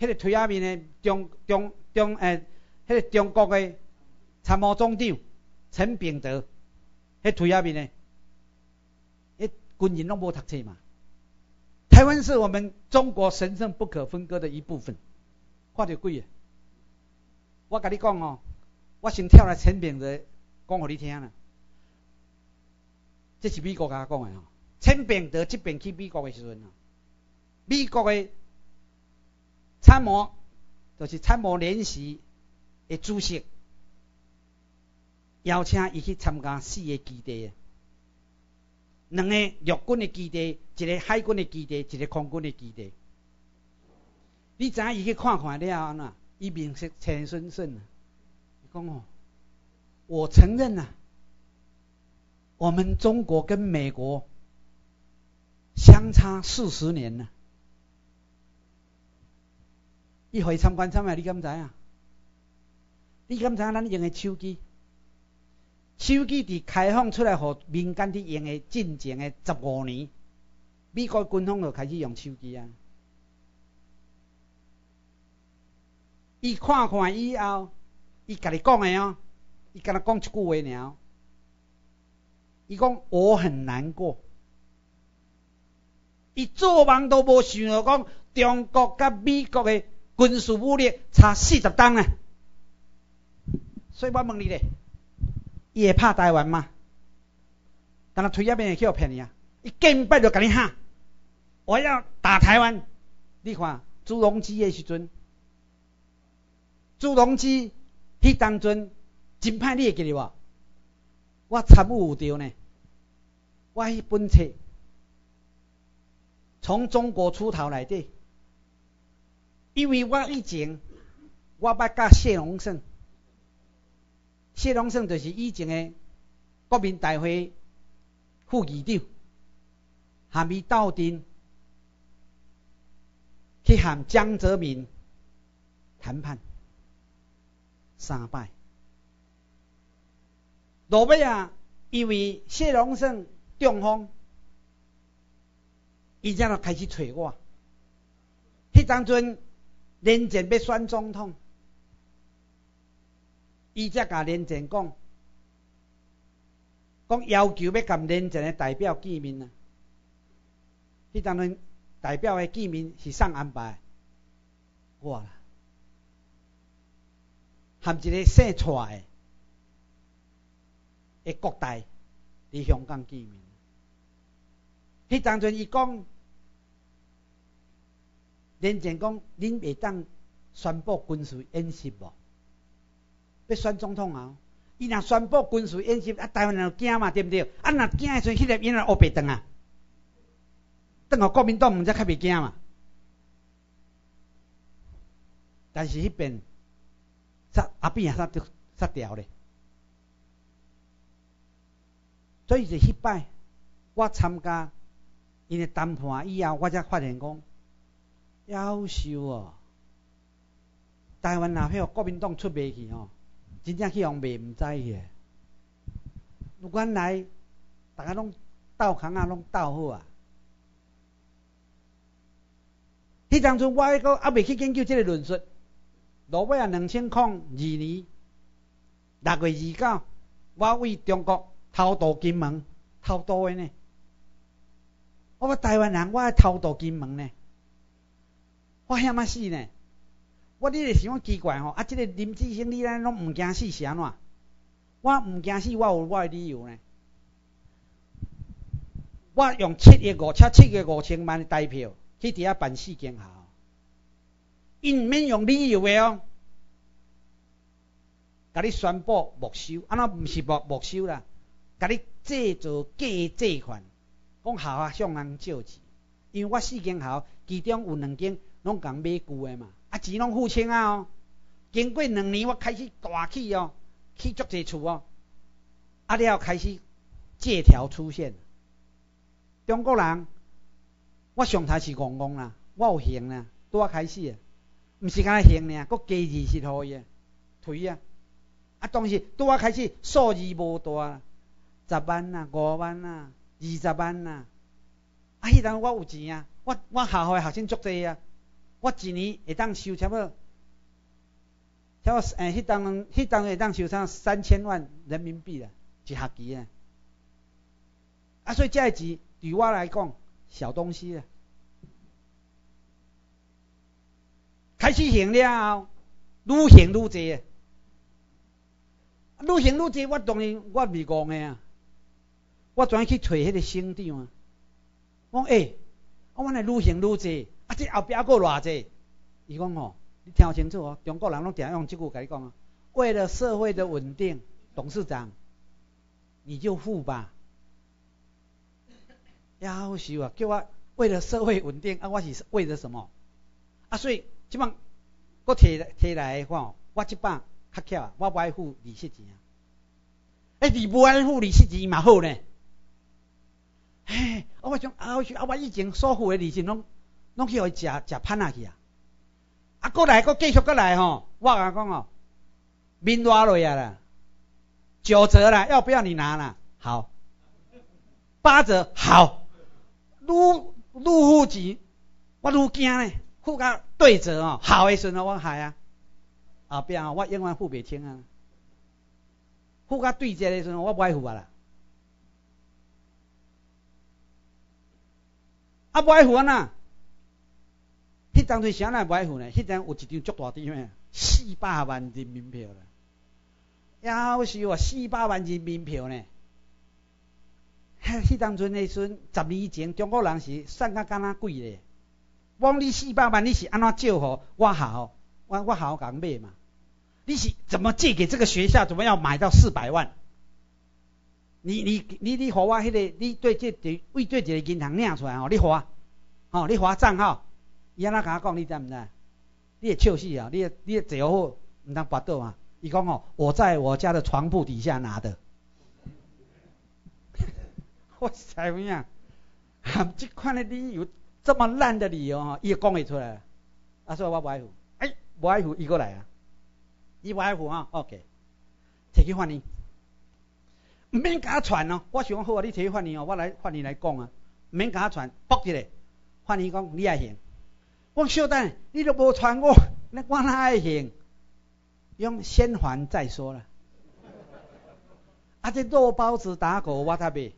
个推下面的中中中诶，迄个中国的参谋总长陈炳德，迄推下面的，军人拢无读册嘛。台湾是我们中国神圣不可分割的一部分，看到鬼啊？我甲你讲哦，我先跳来陈炳德讲互你听啦。这是美国甲我讲的吼，陈炳德即边去美国的时阵啊，美国的参谋就是参谋联席的主席邀请伊去参加四个基地。两个陆军的基地，一个海军的基地，一个空军的基地。你知影伊去看看了安怎？伊面色青顺顺啊！讲哦，我承认啊，我们中国跟美国相差四十年呢。伊回参观参观，你敢知影？你敢知影咱用的手机？手机伫开放出来，互民间伫用的进前的十五年，美国军方就开始用手机啊。伊看看以后，伊甲你讲的哦，伊甲他讲一句话尔，伊讲我很难过。伊做梦都无想到讲，中国甲美国的军事武力差四十档啊！所以我问你咧。伊会拍台湾吗？但他推一边会去互骗你啊！伊见摆就甲你喊，我要打台湾。你看朱镕基的时阵，朱镕基迄当阵真歹，你会记得无？我参悟有着呢。我迄本册从中国出逃内底，因为我以前我捌甲谢龙胜。谢龙胜就是以前的国民大会副议长，含伊斗阵去和江泽民谈判三败。落尾啊，因为谢龙胜中风，伊才开始找我。迄当阵连战要选总统。伊则甲连战讲，讲要求要甲连战的代表见面啊。迄当阵代表的见面是上安排，哇！含一个姓蔡的，的国代伫香港见面。迄当阵伊讲，连战讲，恁袂当宣布军事演习无？要选总统啊！伊若宣布军事演习，啊，台湾人就惊嘛，对不对？啊，若惊的时阵，迄个因来乌白登啊，等互国民党毋则较袂惊嘛。但是迄边杀阿扁也杀掉杀掉咧，所以就迄摆我参加因的谈判以后，我才发现讲，夭寿哦！台湾若迄国民党出袂去吼。真正去互卖毋知去，原来大家拢斗空啊，拢斗好啊。迄当初我迄个还未去研究即个论述，落尾啊，两千零二年六月二九，我为中国偷渡金门，偷渡的呢。我台湾人，我爱偷渡金门呢，我险啊死呢。我你咧想奇怪吼，啊，即个林志兴你咱拢毋惊死是安怎？我毋惊死，我有我的理由呢。我用七亿五七七亿五千万的代票去伫遐办四间校，因毋免用理由的哦，甲你宣布没收，安怎毋是没没收啦？甲你制造假借款，讲校啊向人借钱，因为我四间校其中有两间拢共买旧的嘛。啊，钱拢付清啊！哦，经过两年，我开始大起哦，起足济厝哦，啊，了后开始借条出现。中国人，我上台是戆戆啦，我有闲啦，拄啊开始啊，毋是干那闲尔，佫加二是互伊啊，啊，啊，当时拄啊开始数字无大，十万啊，五万啊，二十万啊，啊，迄阵我有钱啊，我我校校诶学生足济啊，我一年会当收差不多，差不多诶，迄当迄当会当收上三千万人民币啦，一学期啊。啊，所以这钱对我来讲小东西啊。开始行了，愈行愈济啊，愈行愈济，我当然我未戆诶啊，我专去找迄个省长啊，讲诶，我阮来愈行愈济，啊，这后壁还佫偌济？伊讲吼，你听清楚哦，中国人拢定用即句甲你讲啊，为了社会的稳定，董事长你就付吧。夭寿啊！叫我为了社会稳定，啊，我是为了什么？啊，所以即摆我摕摕来吼，我即摆较巧啊，我不爱付利息钱啊。哎，你不爱付利息钱嘛好呢？嘿，我想啊，我啊，我以前所付的利息拢拢去互伊食食潘下去啊。啊，过来，佫继续过来吼，我甲讲哦，面热落啊啦，九折啦，要不要你拿啦？好，八折好。愈愈付钱，我愈惊咧，付甲对折哦，好诶时阵我害啊，后壁哦，我永远付袂清啊，付甲对折诶时阵我不爱付啊啦，啊不爱付啊呐，迄当阵啥人不爱付呢？迄阵有一张足大张诶，四百万人民票啦，夭寿啊，四百万人民票呢。<laughs> 迄当阵诶时阵，十年前中国人是算甲敢若贵咧。讲你四百万，你是安怎借互我校？我我校讲买嘛？你是怎么借给这个学校？怎么要买到四百万？你你你你互我迄个，你对这对为对一个银行领出来吼，你花，吼你花账号，伊安怎甲我讲？你知毋知？你会笑死啊！你你坐好毋通跋倒啊！伊讲吼，我在我家的床铺底下拿的。<laughs> 我才有影，含这款的理由，这么烂的理由吼，伊讲会出来，啊，所以我不爱付，哎，不爱付，伊过来啊，伊不爱付啊，OK，摕去法院，毋免甲我传哦，我想讲好啊，你摕去法院哦，我来法院来讲啊，毋免甲我传，驳一个，法院讲你也行，我小等，你都无传我，那我哪爱行？用先还再说了，啊，这肉包子打狗我才买。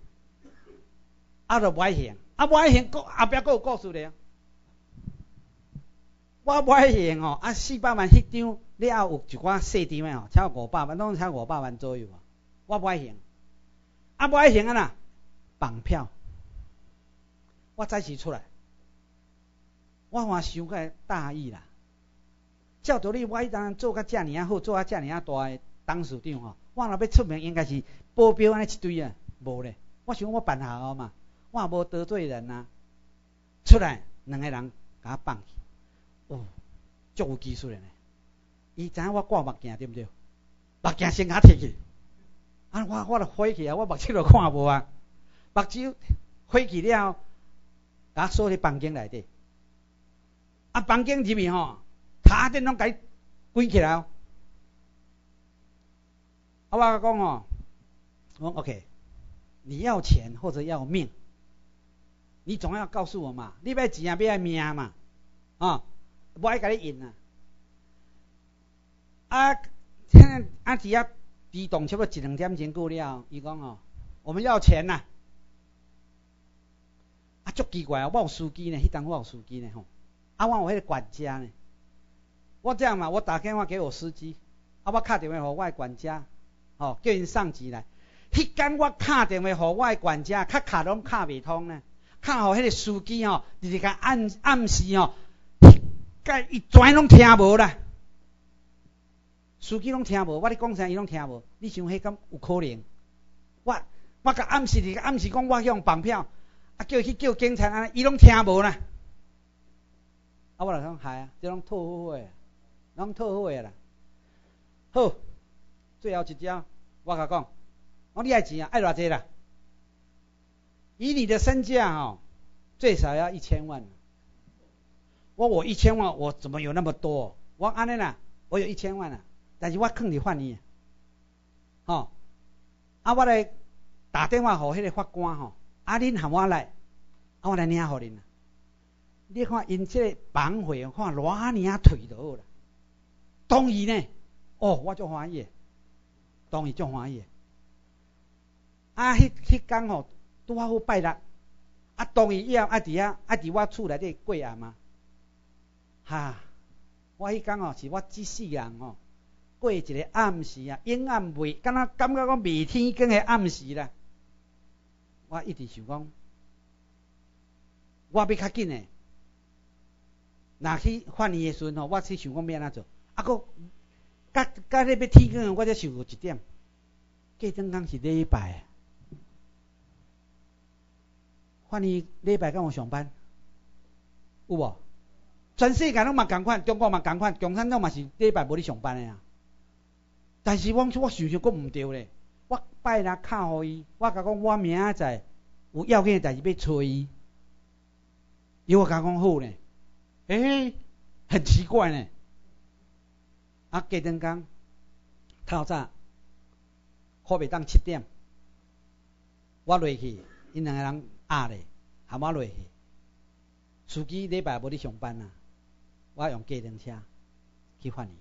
啊，就爱行，啊，爱行，后壁佫有故事咧。我爱行哦，啊，四百万迄张了有一寡细张诶哦，差五百万，拢差五百万左右啊。我爱行，啊，爱行啊啦，绑票，我早时出来，我话想个大意啦。照道理，我迄阵做甲遮尔啊好，做甲遮尔啊大诶董事长吼，我若要出名，应该是保镖安尼一堆啊，无咧。我想我办下嘛。我也无得罪人啊，出来两个人甲我放去，哦，足有技术的呢。伊知影我挂目镜对不对？目镜先甲摕去，啊，我我著火去啊，我目睭著看无啊，目睭飞去了，甲锁伫房间内底，啊，房间入面吼，塔顶拢甲伊关起来，啊，我讲吼，我 OK，你要钱或者要命？你总要告诉我嘛，你要钱啊，要命嘛，啊，无爱甲你应啊。啊，现 <laughs> 在啊，只要移动差不多一两点钟过了，伊讲哦，我们要钱呐。啊，足奇怪啊，我有司机呢，迄当我有司机呢吼，啊，我有迄个管家呢。我这样嘛，我打电话给我司机，啊，我敲电话互我管家，哦，叫因上级来。迄间我敲电话互我管家，卡卡拢敲未通呢。看好迄个司机吼，就是甲暗暗示吼，甲伊全拢听无啦。司机拢听无，我咧讲啥伊拢听无。你想迄敢有可能？我我甲暗示，你暗示讲我用绑票，啊叫去叫警察安尼，伊拢听无啦。啊我来讲，系啊，这拢套好诶，拢套好诶啦。好，最后一招，我甲讲，我你爱钱啊，爱偌济啦？以你的身价哦，最少要一千万。我我一千万，我怎么有那么多？我安尼啦，我有一千万啦，但是我坑你换你，吼，啊我来打电话给迄个法官吼，啊恁喊我来，啊，我来领互恁啦。你看因这个绑会，看偌尔退就好啦。同意呢？哦，我足欢喜，同意足欢喜。啊，迄迄工吼，拄好拜六，啊，同意以后啊，伫遐啊，伫我厝内底过暗嘛。哈，我迄工吼是我即世人吼过一个暗时啊，阴暗未，敢若感觉讲未天光的暗时啦。我一直想讲，我要较紧诶。若去换年诶时阵吼，我去想讲要安怎做，啊，佫甲甲咧要天光，我才想到一点，过灯工是礼拜。换你礼拜敢有上班？有无？全世界拢嘛共款，中国嘛共款，共产党嘛是礼拜无咧上班诶啊。但是我我想想佫毋对咧，我拜六敲互伊，我甲讲我明仔载有要紧诶代志要找伊，伊我甲讲好呢，诶，很奇怪呢。啊，隔天工透早，可袂当七点，我落去，因两个人。压咧，含我落去。司机礼拜无咧上班啊，我用计程车去换你。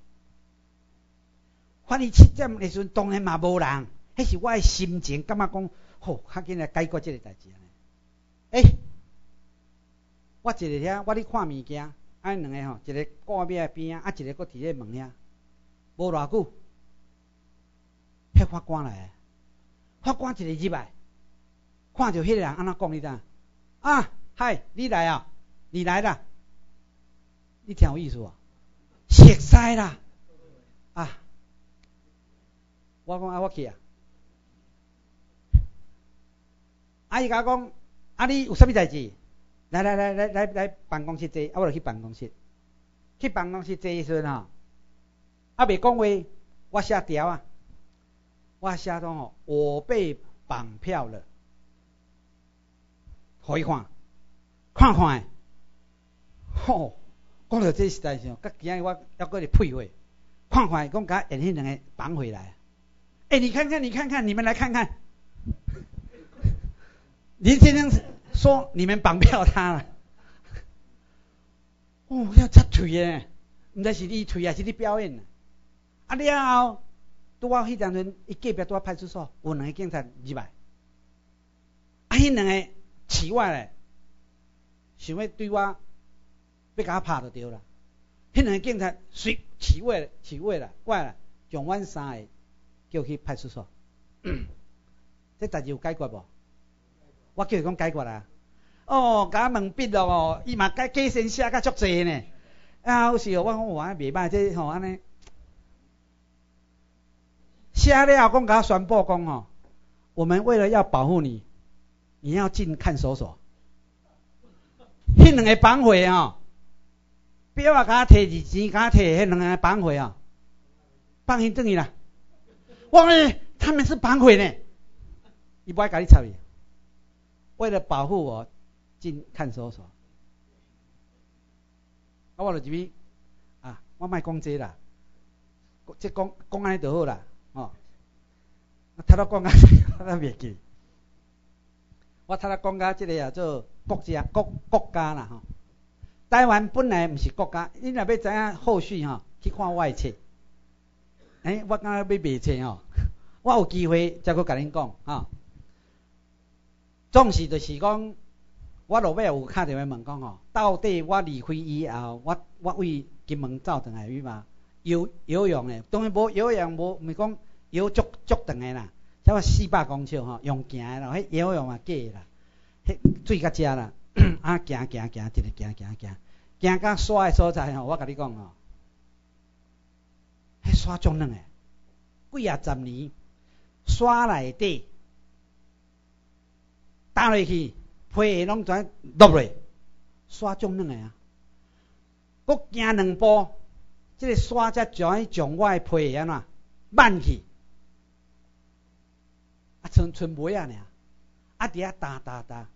换你七点的时阵，当然嘛无人，迄是我的心情感觉讲，吼，较紧来解决即个代志呢。诶，我一个遐，我咧看物件，啊两个吼，一个挂边边啊，啊一个搁伫咧门遐，无偌久，迄法官来，法官一个入来。看着迄个人安怎讲你知？啊，嗨，你来啊，你来啦，你听有意思无？熟悉啦，啊，我讲啊，我去啊，阿姨甲我讲，啊，你有啥物代志？来来来来来来办公室坐，啊，我就去办公室，去办公室坐时阵吼，啊，未讲话，我写条啊，我写到吼，我被绑票了。互伊看，看看诶，吼，讲到这实在是，甲今日我要搁咧配话，看看，讲甲演迄两个绑回来。诶，你看看，你看看，你们来看看，林先生说你们绑票他了，哦，要插腿诶，毋知是你腿还是你表演？啊了后，拄好迄阵阵，伊隔壁拄好派出所，有两个警察入来，啊，迄两个。奇怪咧，想要对我要甲我拍就对啦。迄两个警察随奇怪奇怪啦，怪啦，将阮三个叫去派出所。<coughs> 这代志有解决无？我叫伊讲解决啦。哦，甲问笔咯，伊嘛改计先写甲足济呢。啊，有时哦我讲哇，袂歹，这吼安尼写了，讲甲我宣布讲吼，我们为了要保护你。你要进看守所，迄两个绑匪哦，表啊，甲摕二钱，甲摕迄两个绑匪哦，放因等于啦。我讲他们是绑匪呢，伊不爱甲你插伊，为了保护我进看守所，啊，我就入去啊，我卖讲这啦，即讲讲安尼就好啦，哦，我，听到讲安尼，我都袂记。我头仔讲甲即个啊，做国家国国家啦吼。台湾本来毋是国家，你若要知影后续吼，去看我诶册。诶，我刚刚要卖册吼，我有机会再去甲恁讲吼。总是就是讲，我落尾有敲电话问讲吼，到底我离开以后，我我为金门走转来去嘛？游游泳诶，当然无游泳无，毋是讲游足足长诶啦。差不多四百公尺吼，用行诶咯，迄游泳嘛假啦，迄水较遮啦，<clears throat> 啊行行行，直直行行行，行到山诶所在吼，我甲你讲吼，迄山种软诶，几啊十年，山内底打落去，皮拢全落落，山种两个啊，佫行两步，即个山才将将我诶皮安怎挽去。啊，剩剩尾啊，尔啊，伫遐打打打，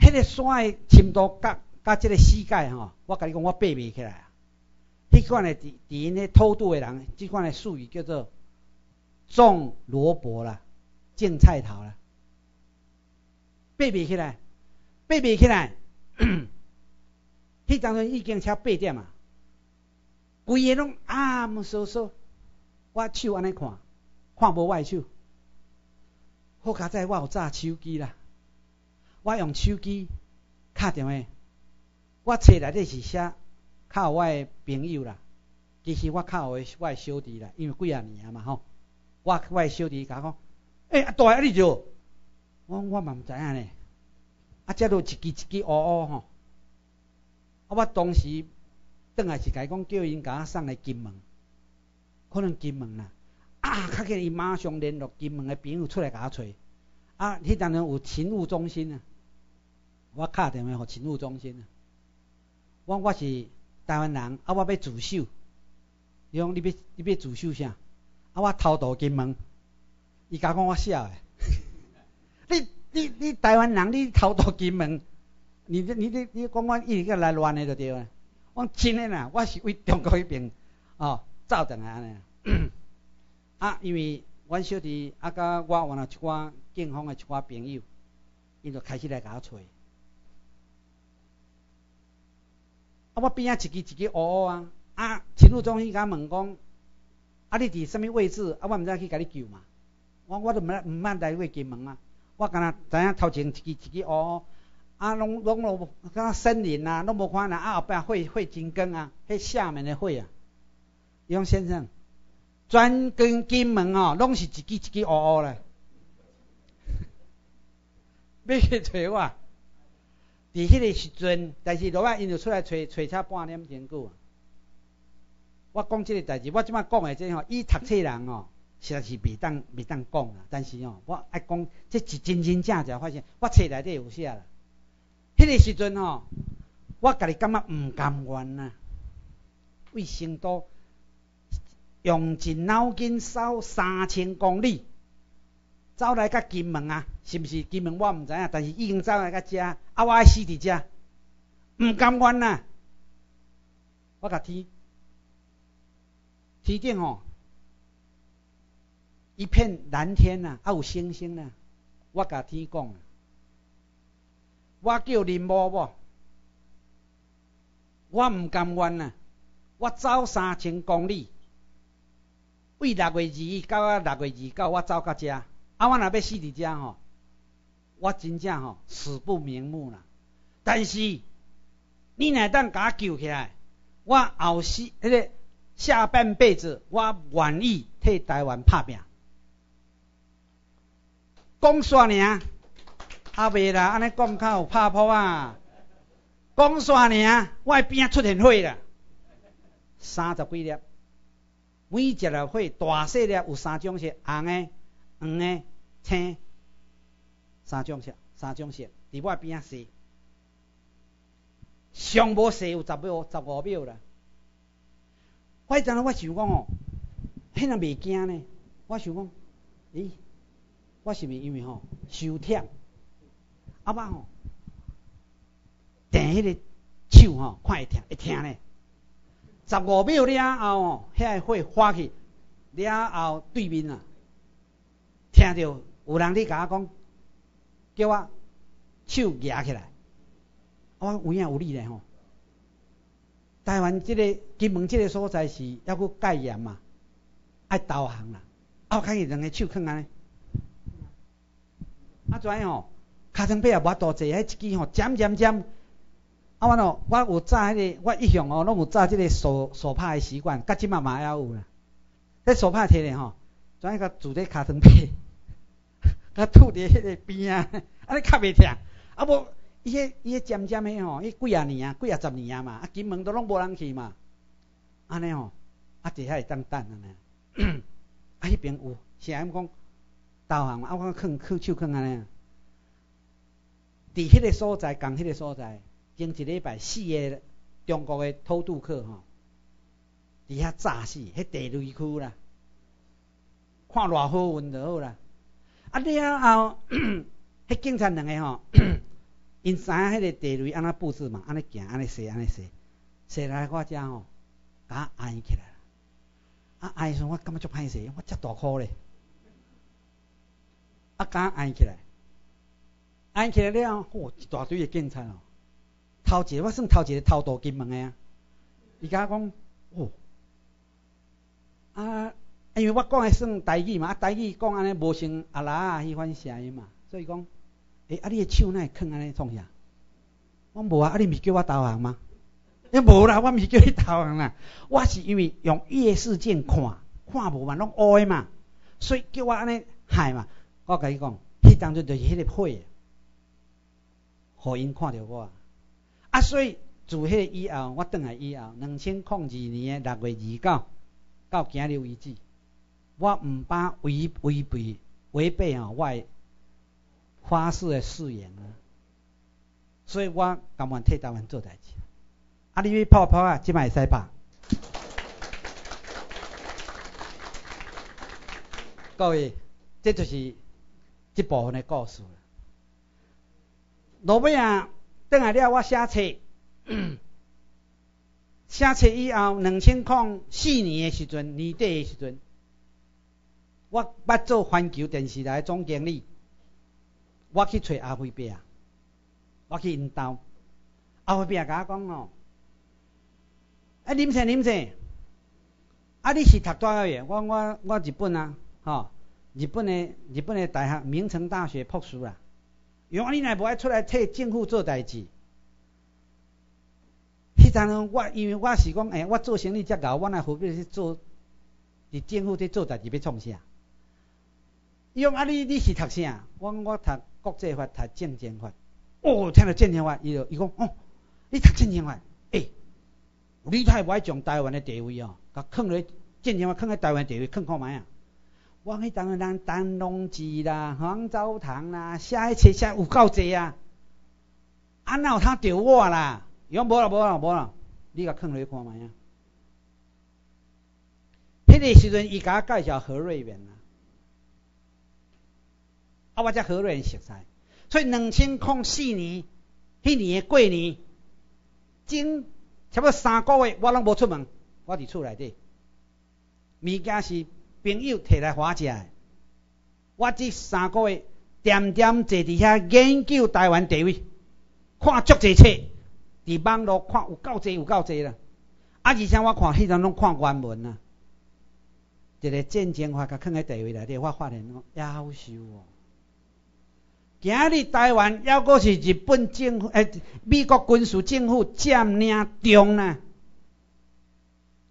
迄个山诶深度甲甲即个膝盖吼，我甲你讲，我爬袂起来啊。迄款诶伫伫因咧偷渡诶人，即款诶术语叫做种萝卜啦，种菜头啦，爬袂起来。爬袂起来。<clears throat> 迄当阵已经超八点啊，规个拢暗飕飕，我手安尼看，看无我手。好佳哉我有炸手机啦，我用手机敲电话，我册内底是写靠我诶朋友啦，其实我靠我我诶小弟啦，因为几啊年啊嘛吼，我我诶小弟甲我讲，诶、啊大啊你就，我我嘛毋知影呢，啊遮都一支一支乌乌吼。啊！我当时倒来是甲伊讲，叫因甲我送来金门，可能金门啦。啊！较紧伊马上联络金门诶朋友出来甲我找。啊！迄当阵有勤务中心啊，我敲电话互勤务中心啊。我我是台湾人，啊！我要自首。伊讲你要你要自首啥？啊！我偷渡金门，伊甲讲我笑诶。你你你台湾人，你偷渡金门？你你你你讲我一个来乱的就对啊！我真诶啦，我是为中国迄边哦走转来安尼。啊，因为阮小弟啊，甲我换了一寡警方诶一寡朋友，伊就开始来甲我揣。啊，我边仔一支一支乌乌啊！啊，勤务中心甲问讲，啊，你伫什物位置？啊，我毋知去甲你救嘛。我我都毋毋捌来过金门啊！我敢若知影头前一支一支乌乌。啊，拢拢无，敢森林啊，拢无看啦，啊后壁会会金根啊，迄下面的会啊。杨先生，专跟金门哦，拢是一支一支乌乌咧。<laughs> 要去找我，伫迄个时阵，但是落来因就出来找找车半点钟久啊。我讲即个代志，我即摆讲的这吼，伊读册人哦，实在是未当未当讲啦。但是哦，我爱讲，这是真真正正发现，我册内底有写啦。迄个时阵吼，我家己感觉毋甘愿呐，为成都用尽脑筋走三千公里，走来甲金门啊，是毋是金门我毋知影，但是已经走来甲遮，啊我爱死伫遮，毋甘愿呐，我甲天天顶吼一片蓝天呐，啊有星星呐，我甲天讲。我叫林某某，我毋甘愿啊！我走三千公里，为六月二到啊六月二九，我走到遮。啊，我若要死伫遮吼，我真正吼死不瞑目啦。但是你若当甲我救起来，我后世迄个下半辈子，我愿意替台湾拍拼。讲煞尔。啊袂啦，安尼讲较有拍破啊！讲煞尔，我边出现火啦，三十几粒，每一粒火大细粒有三种色，红的、黄的、青，三种色，三种色，伫我边啊是，上无射有十秒、十五秒啦。我迄阵我想讲哦，迄若袂惊呢？我想讲，咦，我是毋是因为吼受忝？啊爸吼，定迄个手吼，看会疼，会疼咧。十五秒了后吼，遐个火花去了后，对面啊，听着有人咧甲我讲，叫我手举起来。我有影有理咧吼。台湾即个金门即个所在是还佫戒严嘛，爱导航啦。啊，开始两个手放安尼，啊，怎样吼？卡层板也无多坐，迄一支吼，尖尖尖。啊，我喏，我有扎迄个，我一向哦，拢有扎即个手手拍的习惯，甲即嘛嘛也有啦。迄手拍摕咧吼，怎样甲住咧卡层板，<laughs> 甲吐伫迄个边啊，安尼较袂疼。啊无，伊迄伊迄尖尖的吼，伊几啊年啊，几啊十年啊嘛，啊金门都拢无人去嘛。安尼吼，啊伫遐会当等安尼。<coughs> 啊迄边有，是安讲导航，啊我囥囥手囥安尼。伫迄个所在，共迄个所在，前一礼拜四个中国的偷渡客吼，伫遐炸死，迄地雷区啦，看偌好运就好啦。啊了后，<coughs> 迄警察两个吼，<coughs> 因知影迄个地雷安怎布置嘛，安尼行，安尼踅，安尼踅，踅来我遮吼，甲安起来，啊挨时我感觉足歹势，我遮大箍咧，啊甲按起来。按起来了，吼，一大堆的警察哦。头一个我算头一个偷渡金门的啊。伊甲我讲，哦，啊，因为我讲的算台语嘛，啊台语讲安尼无像阿拉啊迄款声音嘛，所以讲，诶，啊你的手哪会囥安尼创啥？我无啊，啊你毋是叫我投降吗？诶无啦，我毋是叫你投降啦，我是因为用夜视镜看，看无嘛，拢乌的嘛，所以叫我安尼害嘛。我甲伊讲，迄当阵就是迄个火，互因看着我。啊，所以自迄个以后，我转来以后，两千零二年的六月二九到今日为止，我毋把违违背违背吼我的发誓的誓言啊。所以我甘愿替台湾做代志。啊，你要泡泡啊，即摆会使拍。各位，这就是即部分的故事了。落尾啊，转来了，我写册，<clears throat> 写册以后，两千零四年的时阵，年底的时阵，我捌做环球电视台总经理，我去找阿辉伯啊。我去因兜，阿辉伯甲我讲哦，啊，林生林生，啊，你是读大学诶？我我我日本啊，吼，日本诶日本诶大学名城大学博士啊。因为你若无爱出来替政府做代志，迄阵我因为我是讲，诶，我做生意遮敖，我若何必去做？伫政府伫做代志要创啥？伊讲啊，你你是读啥？我我读国际法，读政经法。哦，听到政经法，伊就伊讲，哦，你读政经法，诶，你太无爱将台湾诶地位哦，甲囥咧政经法，囥咧台湾地位，囥看觅啊。我迄当人丹龙寺啦、黄州堂啦，写迄册写有够济啊！啊，哪有他着我啦？伊讲无啦，无啦，无啦，你甲囥落去看觅啊。迄个时阵，伊甲我介绍何瑞元啊，啊，我才何瑞元熟悉。所以两千零四年，迄年诶过年，整差不多三个月，我拢无出门，我伫厝内底，物件是朋友摕来花食的。我即三个月，点点坐伫遐研究台湾地位，看足济册，伫网络看有够济有够济啦。啊，而且我看迄阵拢看原文啊，一个战争法甲囥喺地位内底，我发现讲夭寿哦。今日台湾还阁是日本政府诶，美国军事政府占领中呢？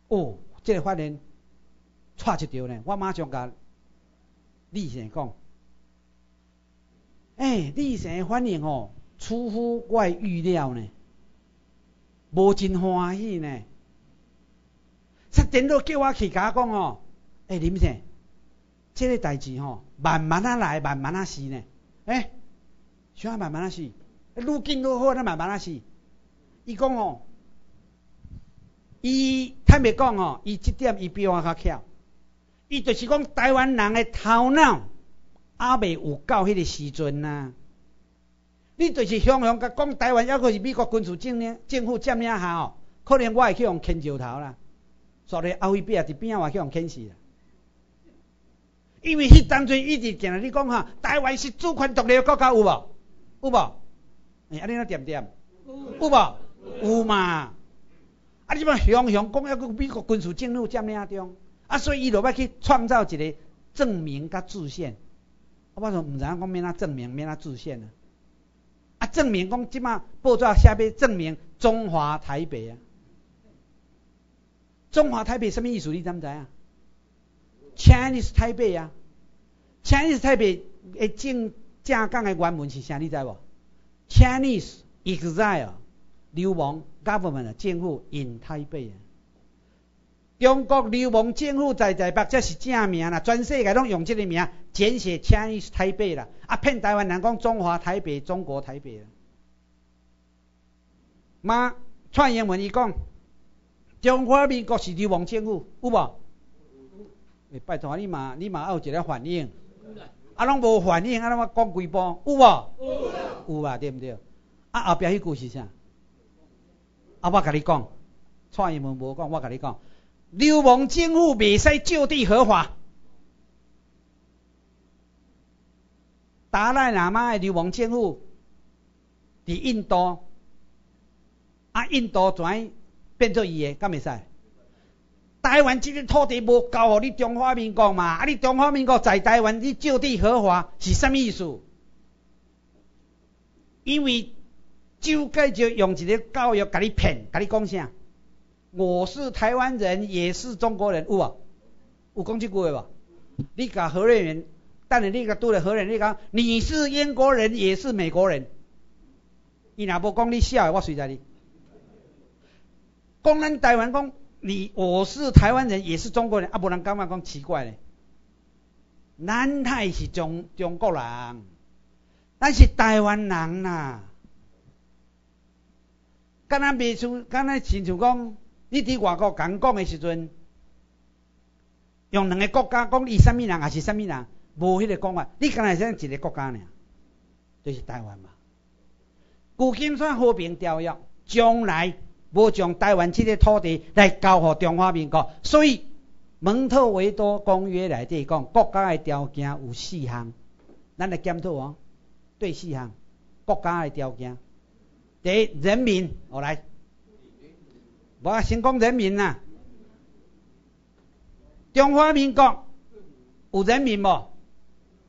哦，这个发言错一条呢，我马上甲李先讲，诶，李先反应哦，出乎我预料呢，无真欢喜呢。才电脑叫我去甲讲哦，诶，林先生，这个代志吼，慢慢啊来，慢慢啊死呢，诶。想慢慢啊死，愈紧愈好，咱慢慢啊死。伊讲哦，伊坦白讲哦，伊即点伊比我较巧。伊就是讲台湾人的头脑还未有到迄个时阵呐。你就是想想甲讲台湾，抑阁是美国军事政领政府占领下哦，可能我会去用牵石头啦，所以阿辉伯伫边仔我去用牵死啦。因为迄当阵一直定你讲哈，台湾是主权独立的国家有无？有无？哎，安尼那点点？有无？有嘛？啊，你嘛想想讲，一个美国军事政府占领中，啊，所以伊就要去创造一个证明甲自信。我说毋知影讲免哪证明，免哪自信啊？啊，证明讲即马报纸写要证明中华台北啊？中华台北什么意思？你知毋知啊？Chinese 台北啊？Chinese 台北诶正。正讲的原文是啥？你知无？Chinese exile 流亡 government 政府 in 台北啊。中国流氓政府在台北，这是正名啦，全世界拢用这个名简写 Chinese 台北啦，啊骗台湾人讲中华台北、中国台北啦。妈，串英文伊讲，中华民国是流氓政府，有无？拜托你嘛，你嘛有一个反应。啊，拢无反应，啊，我讲几步，有无？有啊，对毋对？啊，后壁迄句是啥？啊，我甲你讲，蔡英文无讲，我甲你讲，流氓政府未使就地合法。达赖喇嘛的流氓政府伫印度，啊，印度全变做伊的，敢袂使？台湾即个土地无交互你中华民国嘛？啊，你中华民国在台湾，你就地合法是啥物意思？因为就介就用一个教育甲你骗，甲你讲啥？我是台湾人，也是中国人，有无？有讲即句话无？你甲何瑞元，等下你甲拄着何瑞元，你讲你是英国人，也是美国人，伊若无讲你笑的，我随在你。讲咱台湾讲。你我是台湾人，也是中国人，啊，无人感觉讲奇怪咧。咱太是中中国人，咱是台湾人呐。敢若袂出，敢若亲像讲，你伫外国讲讲的时阵，用两个国家讲伊啥物人，还是啥物人，无迄个讲法。你敢若是一个国家呢？就是台湾嘛。旧金山和平条约，将来。无将台湾这个土地来交互中华民国，所以蒙特维多公约内底讲国家的条件有四项，咱来检讨哦。对四项国家的条件，第一人民，我来，我先讲人民呐。中华民国有人民无？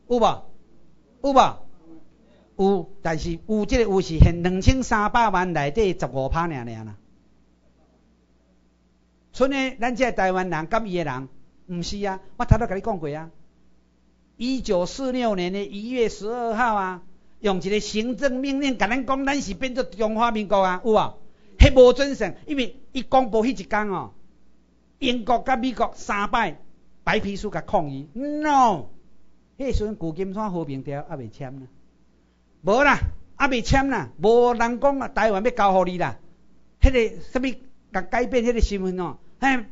有无？有无？有，但是有这个有是现两千三百万内底十五趴尔尔啦。剩的，咱这台湾人甲伊的人，毋是啊！我头拄甲你讲过啊。一九四六年的一月十二号啊，用一个行政命令甲咱讲，咱是变做中华民国啊，有无？迄无准绳，因为伊公布迄一天哦，英国甲美国三摆白皮书甲抗议，no，迄时阵旧金山和平条还未签呢，无啦，还未签啦，无人讲啊，台湾要交互你啦，迄个什物甲改变迄个新闻哦。哎，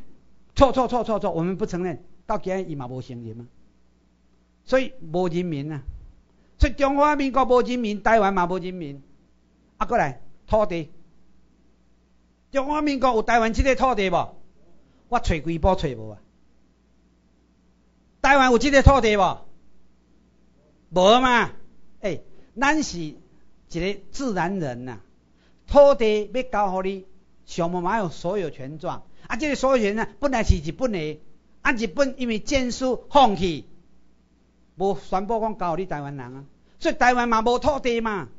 错错错错错，我们不承认，到今日伊嘛无承认嘛，所以无人民啊，所以中华民国无人民，台湾嘛无人民，啊过来土地，中华民国有台湾这个土地无？我找几部找无啊？台湾有这个土地无？无嘛？哎，咱是一个自然人呐，土地要交互你，上无嘛有所有权状。啊，这个所有权呢，本来是日本的，啊，日本因为战书放弃，无宣布讲交你台湾人啊，所以台湾嘛无土地嘛，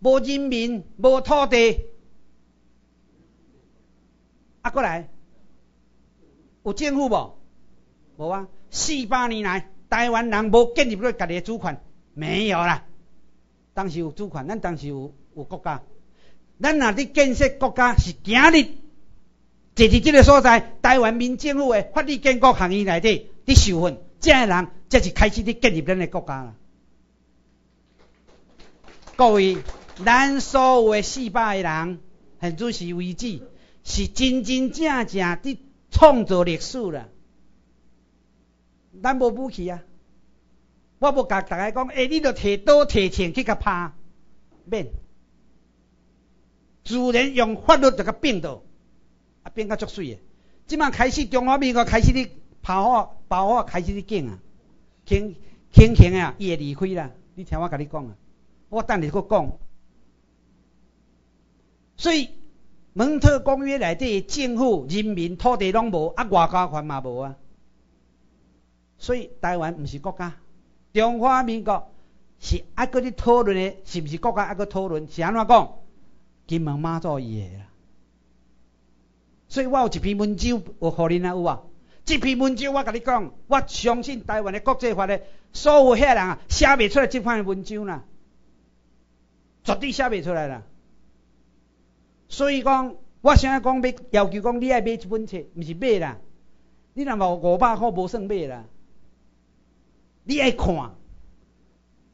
无人民，无土地，啊，过来，有政府无？无啊，四百年来台湾人无建立过家己的主权，没有啦。当时有主权，咱当时有有国家，咱若伫建设国家是今日。坐伫即个所在，台湾民政府的法律建国行业内底，伫受训，这样人才是开始伫建立咱的国家啦。各位，咱所有的四百个人，现主是为止，是真真正正伫创造历史啦。咱无武器啊，我无甲大家讲，诶，你著摕刀摕枪去甲拍，免，自然用法律就甲变到。啊，变甲足水诶！即马开始中华民国开始咧炮火、炮火开始咧建啊，轻轻轻诶啊，伊会离开啦。你听我甲你讲啊，我等你搁讲。所以蒙特公约内底政府、人民、土地拢无，啊外交权嘛无啊。所以台湾毋是国家，中华民国是爱搁咧讨论诶，是毋是国家爱搁讨论？是安怎讲？金门妈祖伊诶啦。所以我有一篇文章有互恁啊有啊？这篇文章我甲你讲，我相信台湾的国际法的所有遐人啊，写袂出来这款文章啦，绝对写袂出来啦。所以讲，我现在讲要要求讲，你爱买一本册，毋是买啦。你若无五百块，无算买啦。你爱看，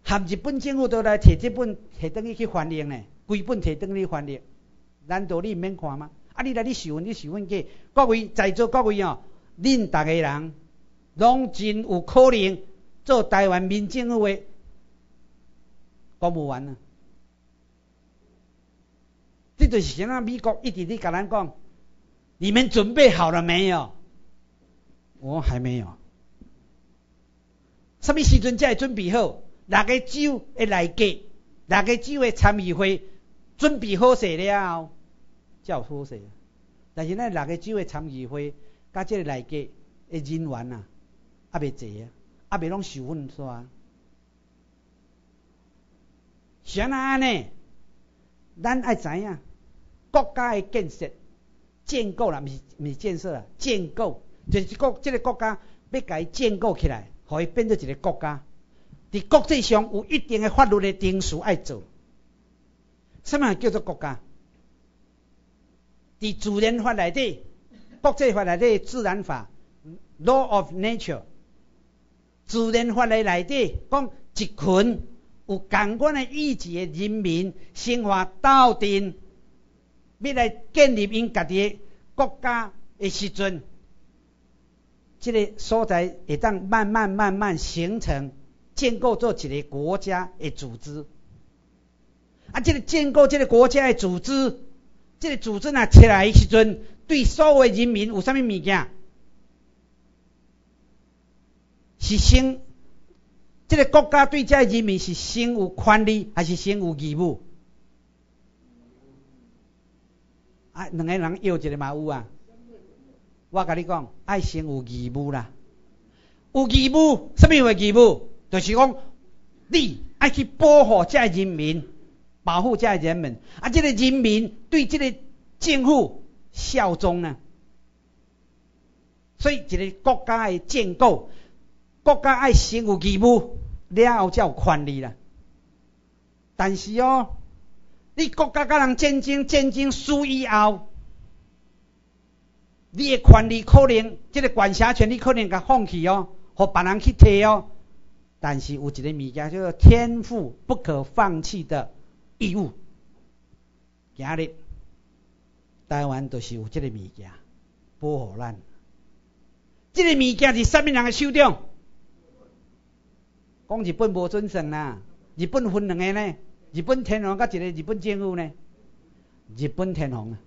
含日本政府都来摕这本摕等于去翻译呢，规本摕等于翻译，难道你毋免看吗？啊！你来，你受问，你受问过各位在座各位哦，恁逐个人拢真有可能做台湾民政府的公务员啊！这就是啥？美国一直咧甲咱讲，你们准备好了没有？我还没有。什么时阵才会准备好？哪个州的来给？哪个州的参议会准备好势了后，才有好势。但是咱六个州的参议会，甲即个内阁的人员啊，还未济啊，还未拢受训煞。像安尼，咱爱知影国家的建设、建构啦，毋是毋是建设啦，建构就是国即个国家要甲伊建构起来，互伊变做一个国家。伫国际上有一定的法律的定数爱做。什么叫做国家？伫自然法内底、国际法内底自然法 （law of nature），自然法内内底讲一群有共款的意志的人民生活斗阵，要来建立因家己的国家的时阵，即个所在会当慢慢慢慢形成。建构做一个国家的组织，啊，这个建构这个国家的组织，这个组织若出来时阵，对所有人民有啥物物件？是先，这个国家对这人民是先有权利，还是先有义务？啊，两个人要一个嘛有啊？我甲你讲，爱先有义务啦，有义务，什么为义务？就是讲，你爱去保护这人民，保护这人民，啊，这个人民对这个政府效忠呢。所以，一个国家的建构，国家爱先有义务，了后才有权利啦。但是哦，你国家甲人战争，战争输以后，你的权利可能，这个管辖权你可能甲放弃哦，互别人去摕哦。但是有一个物件叫做天赋不可放弃的义务。今日台湾都是有这个物件保护咱。这个物件是啥物人的手中？讲日本无准算啦，日本分两个呢，日本天皇甲一个日本政府呢，日本天皇啊。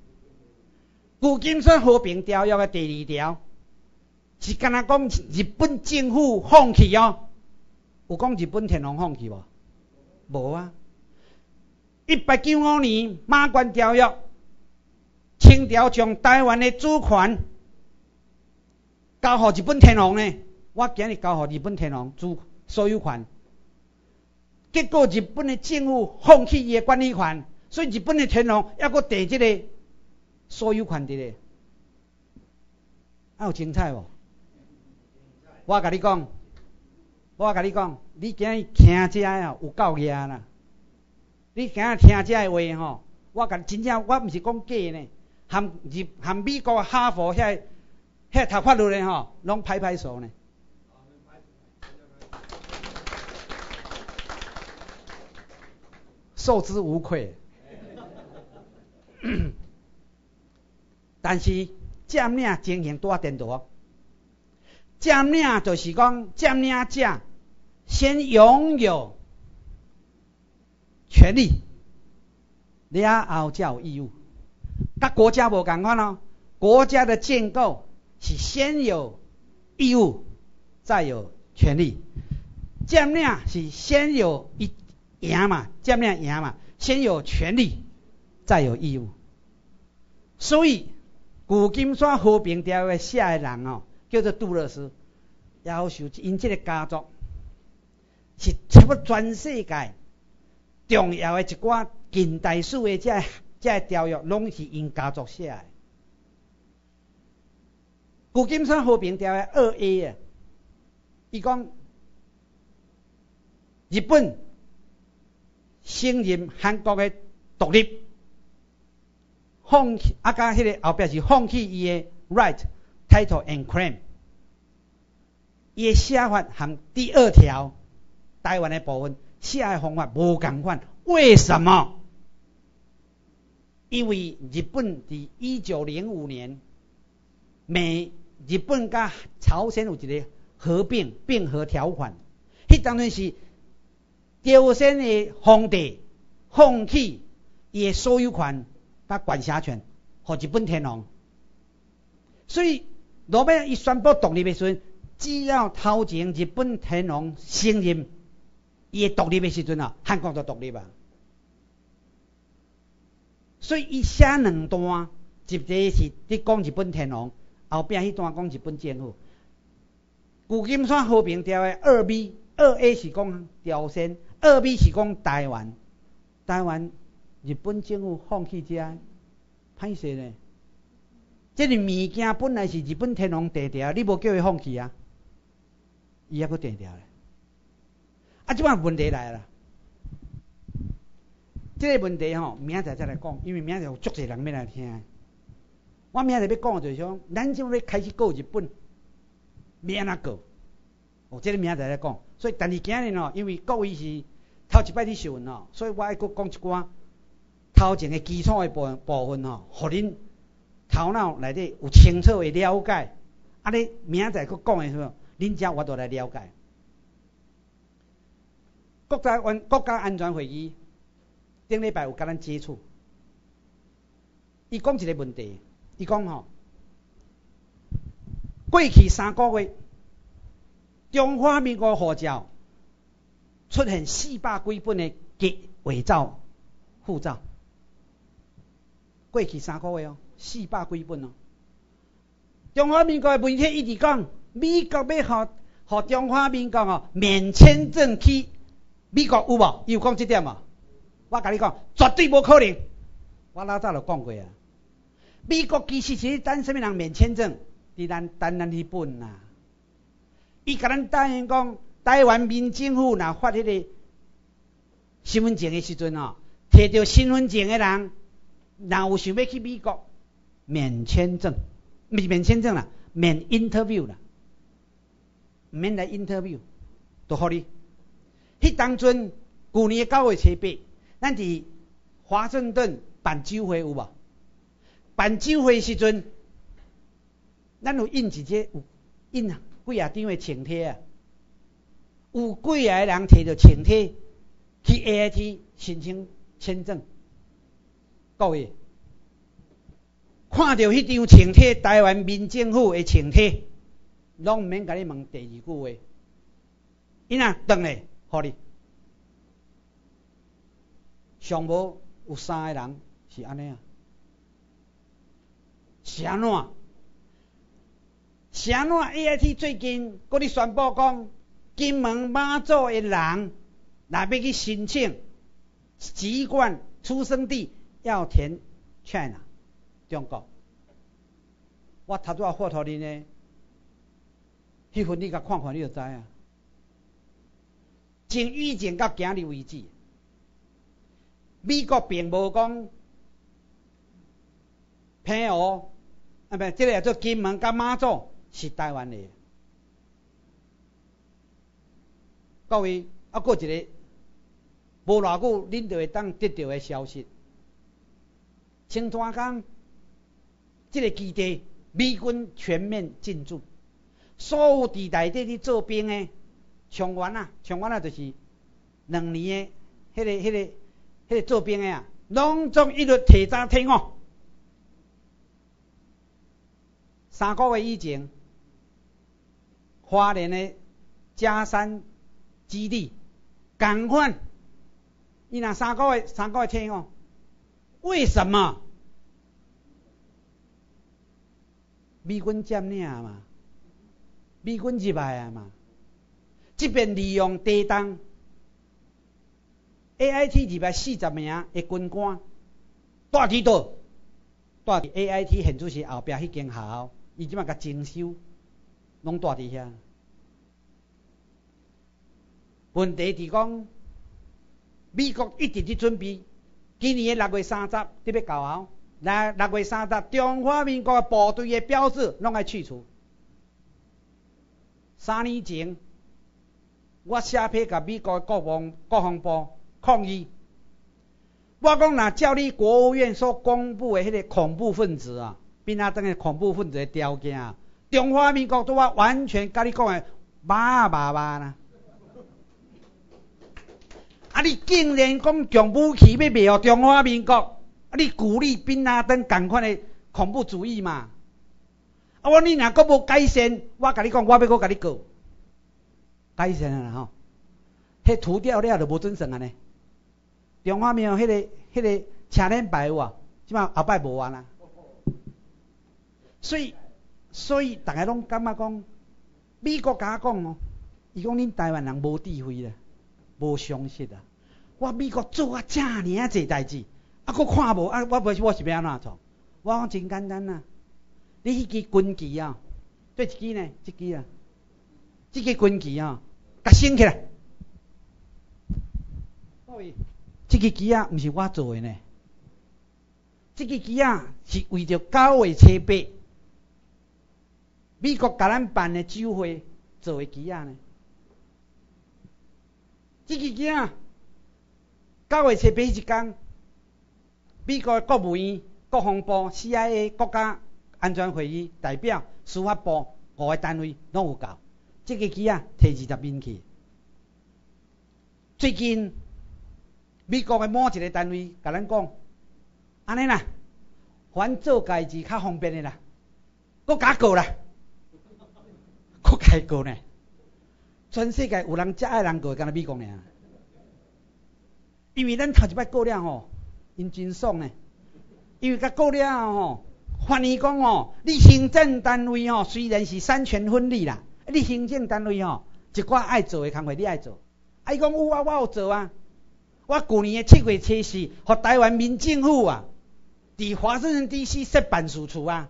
旧金山和平条约的第二条是敢若讲日本政府放弃哦。有讲日本天皇放弃无？无啊！一八九五年马关条约，清朝将台湾的主权交予日本天皇呢。我今日交予日本天皇主所有权，结果日本的政府放弃伊的管理权，所以日本的天皇还阁摕即个所有权伫咧，还有精彩无？我甲你讲。我甲你讲，你今日听这啊有够野啦！你今日听这话吼，我甲真正我毋是讲假呢，含日含美国哈佛遐遐读法律的吼，拢拍拍手呢。受之无愧。但是占领经营多点多。占领就是讲，占领者先拥有权利，了后才有义务。甲国家无共款哦，国家的建构是先有义务，再有权利。占领是先有一赢嘛，占领赢嘛，先有权利，再有义务。所以旧金山和平条约写的人哦。叫做杜勒斯，要求因这个家族是差不多全世界重要的一寡近代史的这这条约，拢是因家族写的。旧金山和平条约二 A 啊，伊讲日本承认韩国的独立，放弃啊，加迄个后壁是放弃伊的 right title and claim。伊写法含第二条台湾的部分写的方法无共款，为什么？因为日本伫一九零五年，美日本甲朝鲜有一个合并并合条款，迄当然是朝鲜的皇帝放弃伊的所有权甲管辖权，互日本天皇，所以罗马一宣布独立的时阵。只要头前日本天皇承认伊的独立的时阵啊，韩国就独立啊。所以伊写两段，一个是伫讲日本天皇，后壁迄段讲日本政府。旧金山和平条约二 B，二 A 是讲朝鲜，二 B 是讲台湾。台湾日本政府放弃遮，歹势呢？即个物件本来是日本天皇地条，你无叫伊放弃啊？伊还佫地条咧。啊，即摆问题来了。即个问题吼，明仔再来讲，因为明仔有足侪人要来听。我明仔要讲就是讲，咱就要开始告日本，要安怎告？哦，即个明仔来讲。所以，但是今日吼，因为各位是头一摆伫受训哦，所以我爱佫讲一寡头前的基础的部部分吼，互恁头脑内底有清楚的了解。啊，你明仔佫讲的时候，恁才我都来了解。国家安国家安全会议。顶礼拜有甲咱接触，伊讲一个问题，伊讲吼，过去三个月，中华民国护照出现四百几本的假伪造护照，过去三个月哦，四百几本哦。中华民国的媒体一直讲，美国要互互中华民国哦免签证去美国有无？有讲这点无？我甲你讲，绝对无可能。我老早就讲过啊。美国其实是等什么人免签证？伫咱等咱日本呐。伊甲咱答应讲，台湾民政府若发迄个身份证的时阵哦，摕到身份证的人，若有想要去美国免签证，毋是免签证啦，免 interview 啦，免来 interview，都互你。迄当阵，旧年九月初八。咱伫华盛顿办酒会有无？办酒会时阵，咱有印一只有印啊，几啊张的请帖啊，有几啊个人摕着请帖去 A I T 申请签证。各位，看到迄张请帖，台湾民政府的请帖，拢毋免甲你问第二句话，因啊，等咧，互你。上无有三个人是安尼啊？是安怎？是安？A I T 最近搁咧宣布讲，金门马祖的人来要去申请籍贯出生地要填 China 中国。我头拄仔发互恁呢，迄份你甲看看你就知啊。从以前到今日为止。美国并无讲平湖啊，不，即个叫做金门甲马祖是台湾的。各位，啊，过一个无偌久，恁就会当得到的消息。青山港这个基地，美军全面进驻，所有伫内底咧做兵的，长官啊，长官啊，就是两年的，迄个，迄个。迄个做兵的啊，拢总一律提早退伍。三个月以前，花莲的嘉山基地赶快，伊若三个月三个月退伍，为什么？美军占领嘛，美军入来啊嘛，即边利用地当。A I T 二百四十名的军官，住伫倒，住伫 A I T 现主是后壁迄间校，伊即马甲征收，拢住伫遐。问题是讲，美国一直伫准备，今年的六月三十，特别搞后，来六月三十，中华民国部队的标志拢爱去除。三年前，我写批甲美国国防国防部。抗议！我讲若照你国务院所公布的迄个恐怖分子啊，变啊等个恐怖分子的条件啊，中华民国都我完全甲你讲的麻麻麻啦！啊，你竟然讲强武器要灭中华民国，啊，你鼓励宾拉登共款的恐怖主义嘛？啊，我你若阁无改善，我甲你讲，我要阁甲你告，改善啦吼，迄涂掉了就无准算啊呢。中华民国迄个、迄个青天白有啊，即摆后摆无啊啦。所以，所以大家拢感觉讲，美国甲我讲哦，伊讲恁台湾人无智慧啦，无常识啊。我美国做啊遮尔啊济代志，啊，佫看无啊，我袂我是要安怎做？我讲真简单啊，你迄支军旗啊，对一支呢，一支啊，即支军旗啊，甲升起来。即支旗啊，毋是我做诶呢，即支旗啊是为着九月初八，美国甲咱办诶酒会做诶旗啊呢。即支旗啊，九月初八一天，美国国务院、国防部、CIA、国家安全会议代表、司法部五个单位拢有到，即支旗啊，摕二十面去。最近。美国的某一个单位甲咱讲，安尼啦，凡做家己较方便的啦，搁加告啦，开告呢。全世界有人遮爱人告，敢若美国尔。因为咱头一摆过了吼，因真爽呢。因为甲过了吼，反而讲吼，你行政单位吼，虽然是三权分立啦，你行政单位吼，一寡爱做的工作你爱做，啊伊讲有啊，我有做啊。我旧年的七月初四，互台湾民政府啊，伫华盛顿 DC 设办事处啊，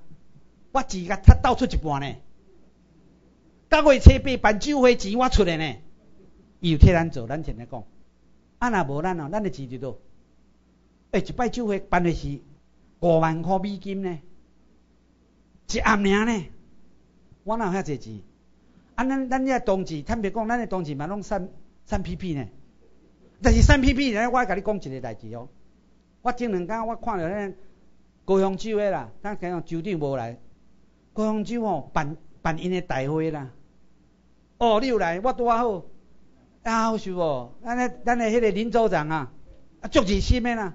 我自甲他倒出一半呢。九月初八办酒会钱我出来呢，伊有替咱做，咱前来讲。啊若无咱哦，咱的钱伫倒。诶，一摆酒会办的是五万块美金呢，一暗暝呢，我哪有遐济钱？啊，咱咱遐同志，坦白讲，咱的同志嘛拢三三批批呢。但是三 P P，我甲你讲一个代志哦。我前两天我看到迄高雄州诶啦，咱讲州长无来，高雄州吼办办因诶大会啦。哦，你有来，我拄啊好，啊好受无？咱诶咱诶迄个林组长啊，啊足热心诶啦。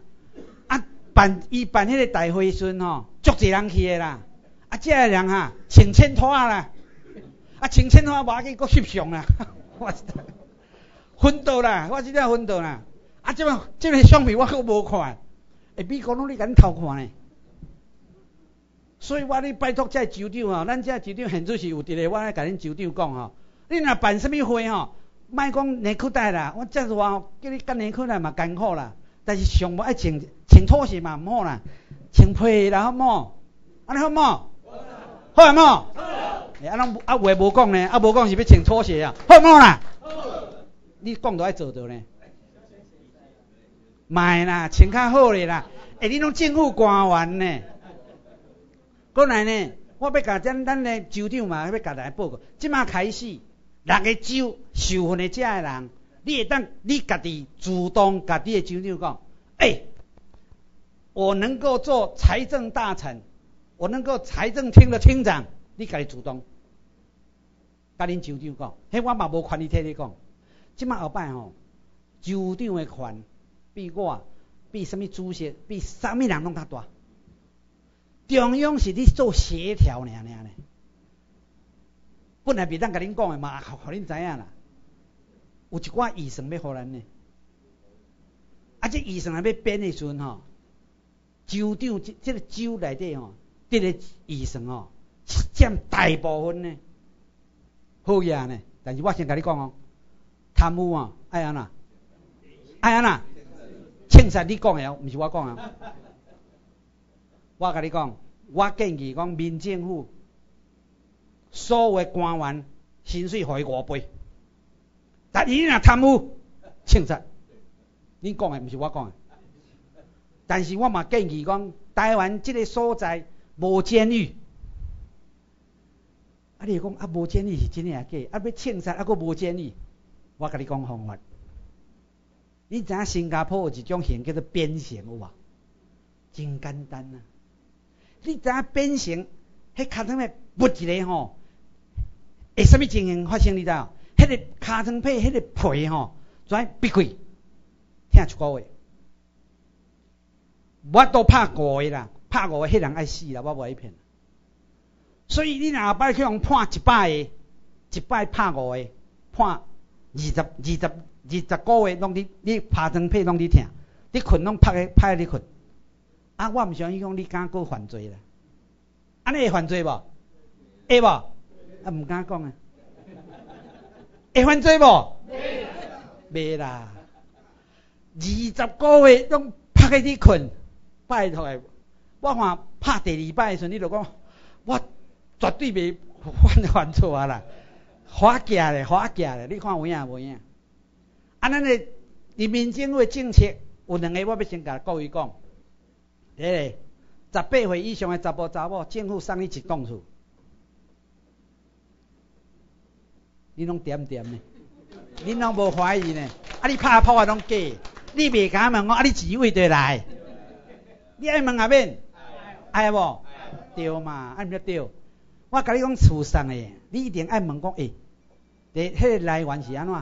啊办伊办迄个大会时阵吼，足济人去诶啦。啊，遮个人哈穿衬拖啦，啊穿衬拖无要紧，搁翕相啦。<laughs> 我昏倒啦，我真正昏倒啦。啊，即个即个相片我阁无看，下美国拢咧甲偷看呢。所以我咧拜托这州长吼，咱这州长现做是有伫咧，我咧甲恁酒长讲吼，你若办什么会吼，莫讲内裤带啦，我这话叫你干内裤带嘛艰苦啦。但是上无爱穿穿拖鞋嘛毋好啦，穿皮啦好冇？安尼好冇？好啊冇？好。啊，拢啊话无讲呢，啊无讲是要穿拖鞋啊，好冇啦？你讲都爱做到呢，卖啦，穿较好咧啦。哎，你拢政府官员呢？过来呢，我要甲咱咱的州长嘛，要甲大家报告。即马开始，六个州受训的遮个人，你会当你家己主动甲你的州长讲，哎，我能够做财政大臣，我能够财政厅的厅长，你家己主动，甲恁州长讲，迄我嘛无权利替你讲。即摆后摆吼，州长的权比我、比什么主席、比啥物人拢较大。中央是你做协调尔尔咧。本来别当甲恁讲的嘛，互互恁知影啦。有一寡医生要互咱呢，啊，这预算还要编的时阵吼，州长即即个州内底吼，这个医生吼，占大部分呢。好嘢呢，但是我先甲你讲哦。贪污啊，爱安那，爱安那，清实你讲的哦，毋是我讲啊。我甲你讲，我建议讲，民政府所有官员薪水互伊五倍，但伊若贪污，清查，你讲的毋是我讲的。但是我嘛建议讲，台湾即个所在无监狱，啊，你讲啊无监狱是真诶假？啊要清查啊，佫无监狱。我甲你讲方法，你知影新加坡有一种刑叫做鞭刑有无？真简单啊！你知影鞭刑，迄尻川诶不一个吼，会什么情形发生？你知？迄个尻川皮，迄个皮吼，全闭开，听一个月，我都拍五个啦，拍五个，迄人爱死啦，我无爱骗。所以你若后摆去用判一百个，一摆拍五个，判。二十、二十、二十个月拢伫你拍床被拢伫听，你困拢拍个拍你困，啊，我毋相信讲你敢过犯罪啦，安尼会犯罪无？会无？啊，毋敢讲啊。会犯罪无？袂啦。二十个月拢拍喺你困，拜托诶！我看拍第二摆诶时阵，你就讲我绝对袂犯犯错啊啦，花假咧，花假咧，你看有影无影？啊，咱诶人民政府诶政策有两个，我要先甲各位讲。第一个，十八岁以上诶查甫查某，政府送你一栋厝，你拢点点呢？你拢无怀疑呢？啊，你拍破啊拢假？你袂敢问我，啊，你钱位倒来？你爱问啊免？爱无？对嘛？爱毋对？我甲你讲厝送诶，你一定爱问讲，诶，第迄个来源是安怎？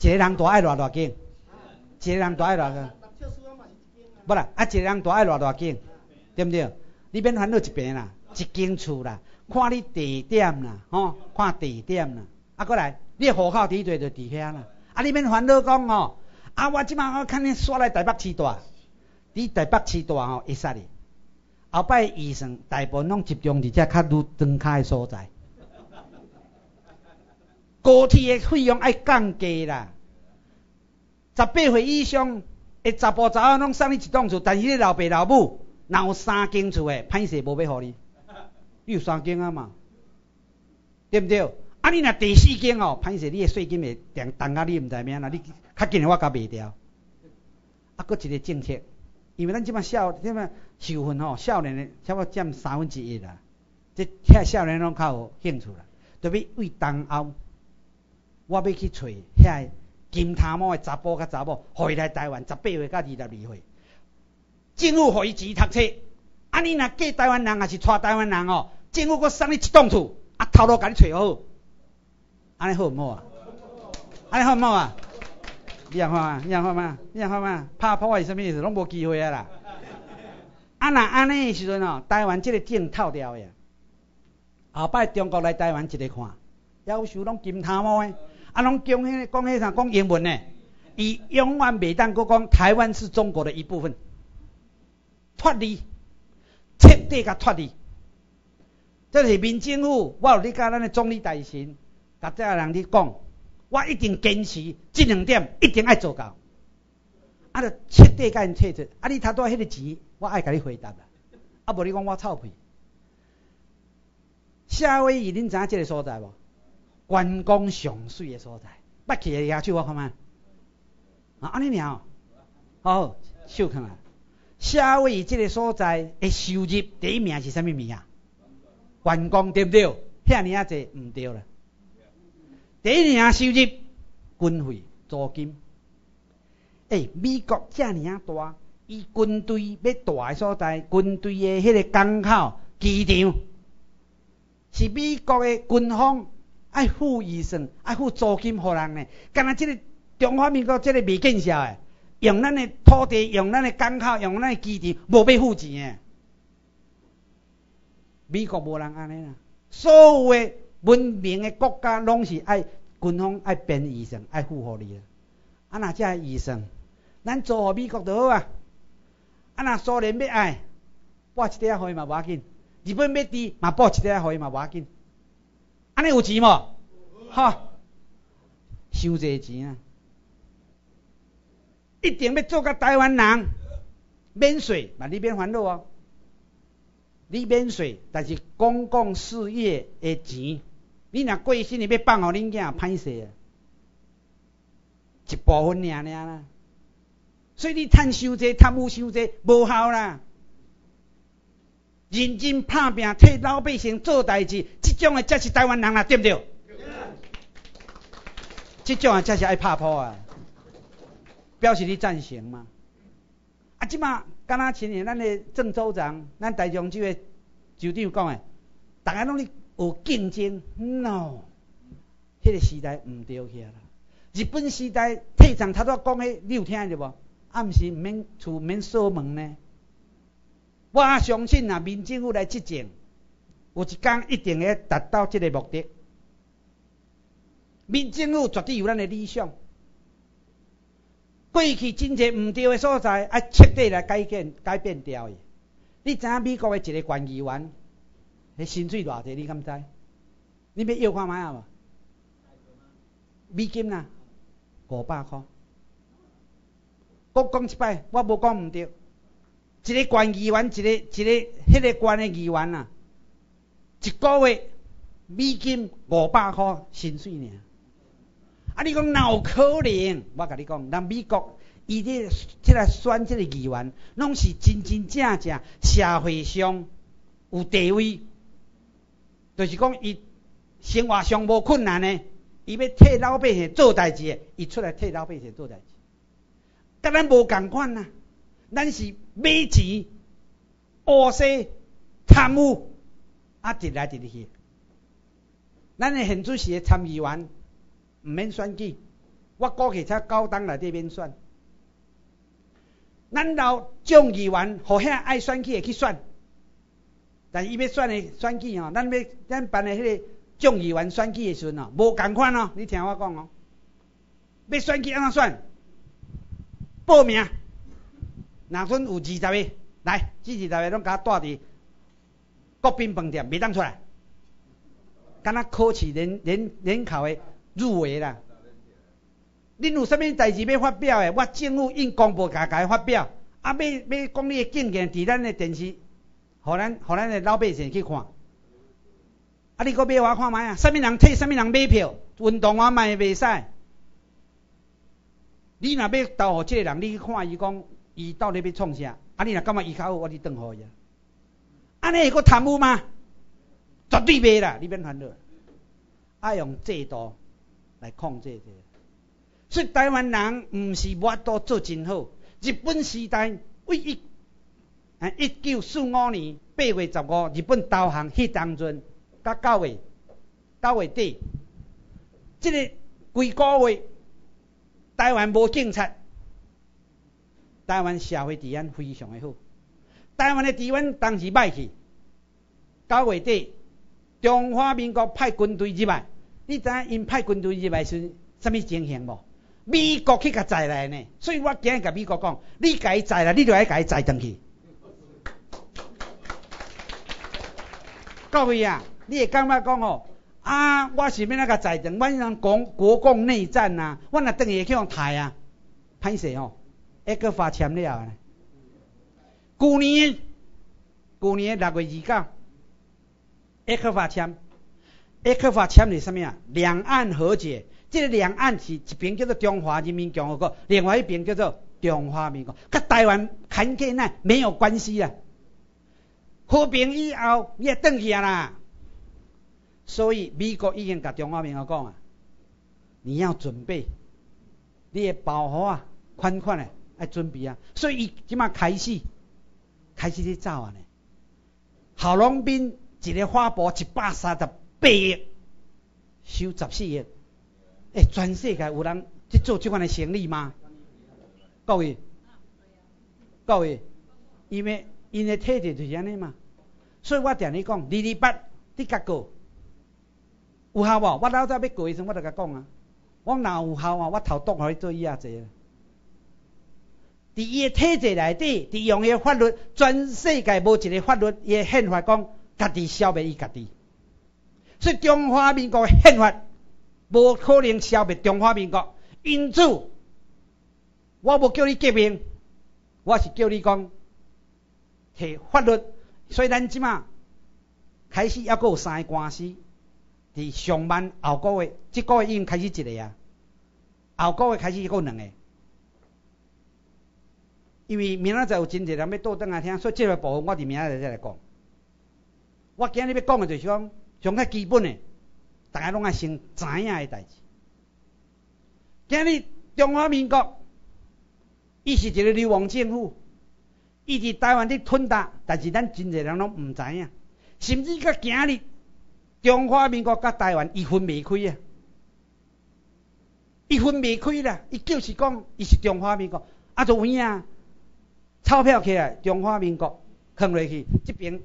一个人大爱偌偌间？一个人大爱偌个？无啦，啊，一个人大爱偌偌间？对毋对？你免烦恼一边啦，一间厝啦，看你地点啦，吼，看地点啦，啊，过来，你户口地址就伫遐啦。啊！你免烦恼讲哦，啊！我即马我看你刷来台北市大，伫台北市大吼会使哩。后摆医生大部分拢集中伫遮较愈庄卡诶所在。高铁诶费用爱降低啦。十八岁以上诶查甫查某拢送你一栋厝，但是你老爸老母若有三间厝诶，歹势无要互你。你有三间啊嘛？对毋对？啊！你若第四间哦，歹势你诶税金会重重啊！你毋知影啦，你较紧诶我甲卖掉。啊，搁一个政策，因为咱即摆少，即摆受训吼，少年诶差不多占三分之一啦。即遐少年拢较有兴趣啦，特别为东后，我要去找遐金头毛诶查甫甲查某，互伊来台湾十八岁到二十二岁，政府互伊钱读册。啊，你若嫁台湾人，也是娶台湾人哦，政府搁送你一栋厝，啊，头路甲你找好。安尼好毋好啊？安尼好毋好啊？你人看嘛？你人看嘛？你人看嘛？拍破坏是啥意思？拢无机会啊啦！啊若安尼诶时阵哦，台湾即个证透掉诶，后摆中国来台湾一个看，要求拢金头毛诶，啊拢讲迄讲迄啥讲英文诶，伊永远袂当佫讲台湾是中国的一部分，脱离，彻底甲脱离。这是民政府，我有你甲咱诶总理大臣。甲遮人咧讲，我一定坚持即两点，一定爱做到。啊，着彻底甲因退出。啊，你头拄迄个钱，我爱甲你回答啦。啊，无你讲我臭屁。夏威夷，恁知影即个所在无？观光上水诶所在，捌去诶遐手我看觅。啊，安尼尔哦，好，手看啊。夏威夷即个所在诶收入第一名是啥物物啊？员工对毋对？遐尔啊济毋对啦。第一年收入军费租金，诶，美国遮尔啊大，伊军队要大诶所在，军队诶迄个港口、机场，是美国诶军方爱付预算、爱付租金互人呢。干那即个中华民国即个未建设诶，用咱诶土地、用咱诶港口、用咱诶机场，无要付钱诶。美国无人安尼啦，所有诶。文明诶国家拢是爱军方爱编医生爱付互你啊！啊若遮医生，咱做互美国就好啊！啊若苏联要爱，拨一点互伊嘛无要紧；日本要滴嘛拨一点互伊嘛无要紧。安尼有钱无？哈，收济钱啊！一定要做甲台湾人免税，嘛你免烦恼哦。你免税，但是公共事业的钱。你若过身，你要放互恁囝歹势啊，一部分尔尔啦。所以你趁伤济，贪污伤济，无效啦。认真拍拼，替老百姓做代志，即种的才是台湾人啦，对毋对？即种的才是爱拍破啊，表示你赞成嘛。啊，即马敢若前年咱诶郑州长，咱台中州个州长讲诶，逐个拢咧。有竞争，no，迄个时代毋对起啦。日本时代退场，他都讲迄，你有听着无？暗时毋免厝免锁门呢。我相信啊，民政府来执政，有一天一定会达到即个目的。民政府绝对有咱的理想，过去真侪毋对的所在，爱彻底来改变改变掉伊。你知影美国的一个官议员，迄薪水偌济？你敢知？你要要看卖啊无？美金啊，五百箍。我讲一摆，我无讲毋对。一个官议员，一个一个迄个官的议员啊，一个月美金五百箍薪水尔。啊！你讲哪有可能？我甲你讲，咱美国伊这即个选即个议员，拢是真真正正社会上有地位，就是讲伊生活上无困难的，伊要替老百姓做代志，伊出来替老百姓做代志。甲咱无共款啊！咱是买钱、乌西、贪污，啊，直来直去。咱的现主席参议员。毋免选举，我估计才九档内底边选。咱老众议员，互遐爱选举的去选，但是伊要选的选举吼，咱要咱办的迄个众议员选举的时阵哦，无共款哦。你听我讲哦，要选举安怎选？报名，若阵有二十个，来，这二十个拢甲我带伫国宾饭店，袂当出来，敢若考试人人人考的。入围啦！恁有啥物代志要发表诶？我政府应公布家家发表，啊，要要讲你诶证件伫咱诶电视，互咱互咱诶老百姓去看。啊，你搁买我看卖啊？啥物人替啥物人买票？运动员卖袂使。你若要投互即个人，你去看伊讲，伊到底要创啥？啊，你若感觉伊较好，我就转互伊。安尼会搁贪污吗？绝对袂啦！你免烦恼，爱用制度。来控制这，所以台湾人毋是我都做真好。日本时代为一，啊，一九四五年八月十五，日本投降迄当阵，到九月九月底，即个几个月，台湾无警察，台湾社会治安非常的好。台湾的治安当时歹去，九月底，中华民国派军队入来。你知影因派军队入来是啥物情形无？美国去甲载来呢，所以我今日甲美国讲，你甲伊载来，你就爱甲伊载转去。各位啊，你会感觉讲哦，啊，我是要那个载转，我人讲国共内战呐，我若等于去用台啊，歹势哦，一个发签了。去年，去年六月二九，一个发签。一克法签是啥物啊？两岸和解，这个两岸是一边叫做中华人民共和国，另外一边叫做中华民国，跟台湾看起来没有关系啊。和平以后你也等去啊啦。所以美国已经甲中华民国讲啊，你要准备，你的保护啊，款款的要准备啊。所以伊即马开始，开始咧走啊呢。郝龙斌一个花博一百三十。八亿收十四亿，诶，全世界有人去做这款的生意吗？各位，各位，因为因为体质就是安尼嘛，所以我定你讲，二二八你甲过有效无？我老早要过时阵，我就甲讲啊，我若有效啊，我头剁互你做伊啊济。伫伊诶体制内底，伫用伊诶法律，全世界无一个法律伊诶宪法讲，家己消灭伊家己。所以中华民国宪法无可能消灭中华民国，因此我无叫你革命，我是叫你讲摕法律。所以咱即马开始还阁有三个官司，伫上万后个月，即个月已经开始一个啊，后个月开始还阁两个。因为明仔载有真侪人要倒转来听，所以即个部分我伫明仔载再来讲。我今日要讲的就是讲。上较基本的，大家拢爱先知影的代志。今日中华民国，伊是一个流亡政府，伊伫台湾伫吞大，但是咱真侪人拢毋知影，甚至到今日中华民国甲台湾一分未开啊，一分未开啦，伊就是讲伊是中华民国，啊，就有影钞票起来，中华民国放落去这边。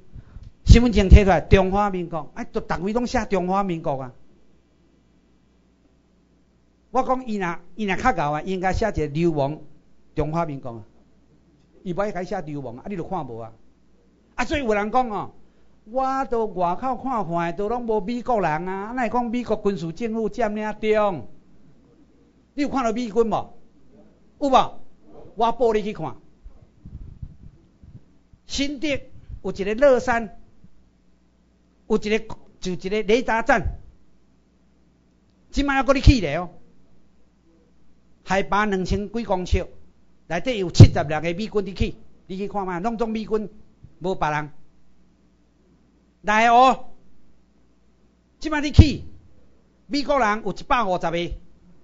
身份证摕出来，中华民国，哎，都逐位拢写中华民国啊！我讲伊若伊若较搞啊，应该写一个流亡中华民国啊，伊无爱甲写流氓，啊，你著看无啊？啊，所以有人讲哦，我到外口看看，都拢无美国人啊，哪会讲美国军事政府占领中？你有看到美军无？有无？我报你去看。新竹有一个乐山，有一个就一个雷达站，即摆还搁咧起咧哦，海拔两千几公尺，内底有七十六个美军伫起，你去看觅，拢总美军，无别人。来哦，即摆咧起，美国人有一百五十个，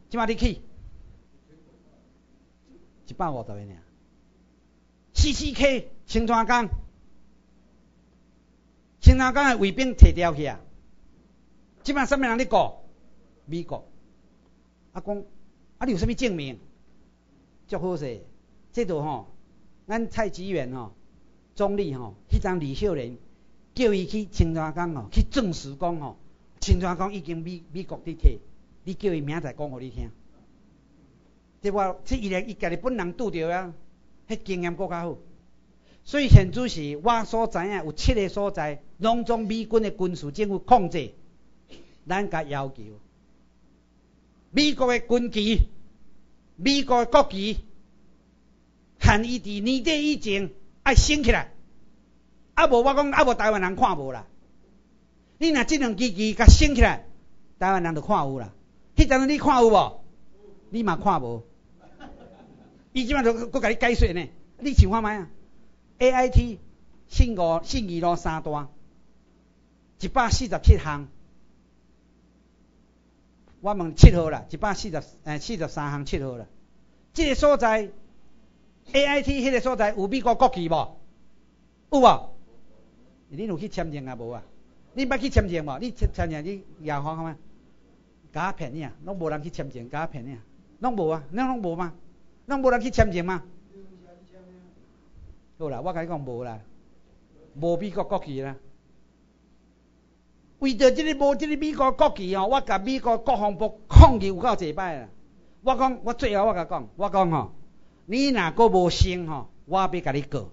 即摆咧起，一百五十个尔。四四 K 青川港，青川港的卫兵摕掉去啊！即摆什么人咧告？美国。啊讲，啊你有啥物证明？足好势，这度吼，咱蔡志远吼，总理吼，迄张李秀莲叫伊去青川港吼，去证实讲吼，青川港已经美美国伫摕，你叫伊明仔载讲互你听。这我这伊咧伊家己本人拄着啊。迄经验更较好，所以现主是我所知影有七个所在，拢总美军的军事政府控制，咱甲要求，美国的军旗、美国的国旗，限伊伫年底以前爱升起来，啊无我讲啊无台湾人看无啦，你若即两支旗甲升起来，台湾人就看有啦，迄阵你看有无？你嘛看无？伊即摆都搁甲你解说呢，你想看觅啊？？A I T 信五信二路三段，一百四十七项，我问七号啦，一百四十诶四十三项七号啦。即个所在 A I T 迄个所在有美国国旗无？有无？你有去签证啊无啊？你捌去签证无？你签签证你亚方看觅？假骗你啊！拢无人去签证，假骗你啊！拢无啊？恁拢无吗？咱无人去签证吗？好啦，我甲你讲无啦，无美国国旗啦。为着即个无即个美国国旗吼，我甲美国国防部抗议有够济摆啦。我讲，我最后我甲讲，我讲吼，你若阁无升吼，我要甲你告。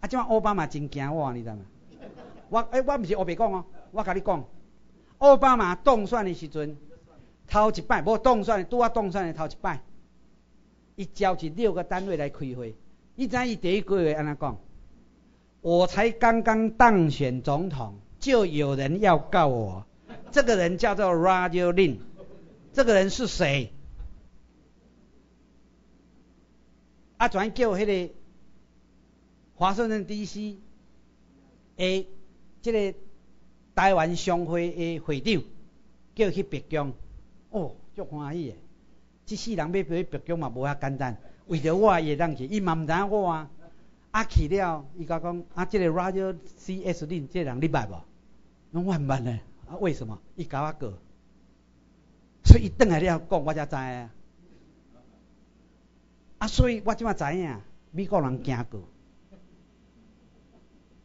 啊，即摆奥巴马真惊我，你知影？我诶，我毋是乌白讲哦，我甲你讲，奥巴马当选的时阵，头一摆无当选，拄啊当选的头一摆。伊召集六个单位来开会，伊知伊第一句话安怎讲？我才刚刚当选总统，就有人要告我。这个人叫做 Radio Lin，这个人是谁？啊，全叫迄个华盛顿 DC 诶，即个台湾商会诶会长，叫去北京。哦，足欢喜诶。即世人要去北京嘛无遐简单，为着我会当去，伊嘛毋知影我啊。啊去了，伊甲讲啊，即个 Radio CS 恁即个人你捌无？拢我毋捌呢。啊，为什么？伊甲我过，所以伊转来了讲，我才知啊。啊，所以我即马知影，美国人惊过。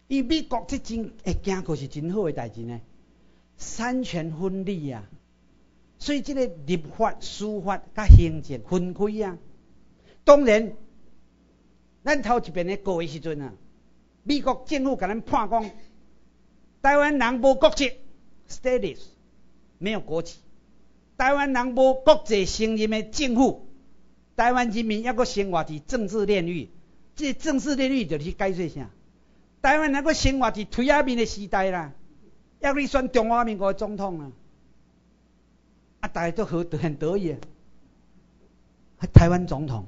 伊美国即真会惊过是真好诶代志呢，三权分立啊。所以，即个立法、司法甲行政分开啊。当然，咱头一遍咧告诶时阵啊，美国政府甲咱判讲，台湾人无国籍 （status），没有国籍。台湾人无国际承认诶政府，台湾人民抑阁生活伫政治炼狱。即政治炼狱就是解释啥？台湾人阁生活伫推下面诶时代啦，要你选中华民国总统啊。啊，大家都很很得意，台湾总统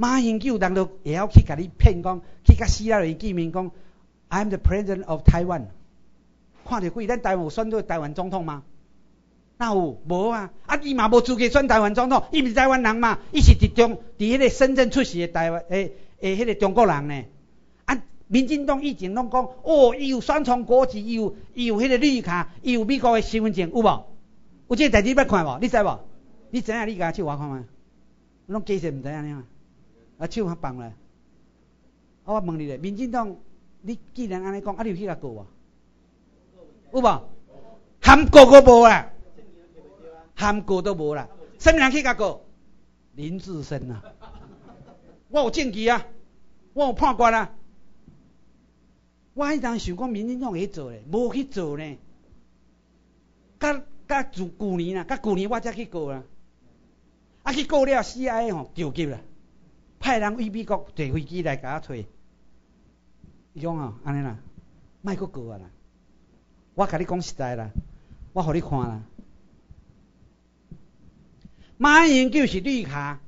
马英九人都也要去甲你骗讲，去甲希拉里见面讲，I'm the president of Taiwan。看着贵，咱台湾有选到台湾总统吗？那有无啊？啊，伊嘛无资格选台湾总统，伊毋是台湾人嘛？伊是伫中伫迄个深圳出世诶台湾诶诶，迄个中国人呢？啊，民进党以前拢讲，哦，伊有双重国籍，伊有伊有迄个绿卡，伊有美国诶身份证，有无？有即个代志要看无？你知无？你知影？你甲手我看觅，拢其实毋知影呢。啊，手较放咧。啊我问你咧，民进党，你既然安尼讲，啊，你有去甲告无？有无？含告都无啦，含告都无啦。什么人去甲告？林志升啊。我有证据啊，我有判决啊。我迄阵想讲，民进党会做咧，无去做呢。甲甲自旧年啊，甲旧年我才去告啦。啊去告了，CIA 吼调集啦，派人去美国坐飞机来甲我找。伊讲吼，安尼啦，莫搁告啊啦。我甲你讲实在啦，我互你看啦。马英九是绿卡，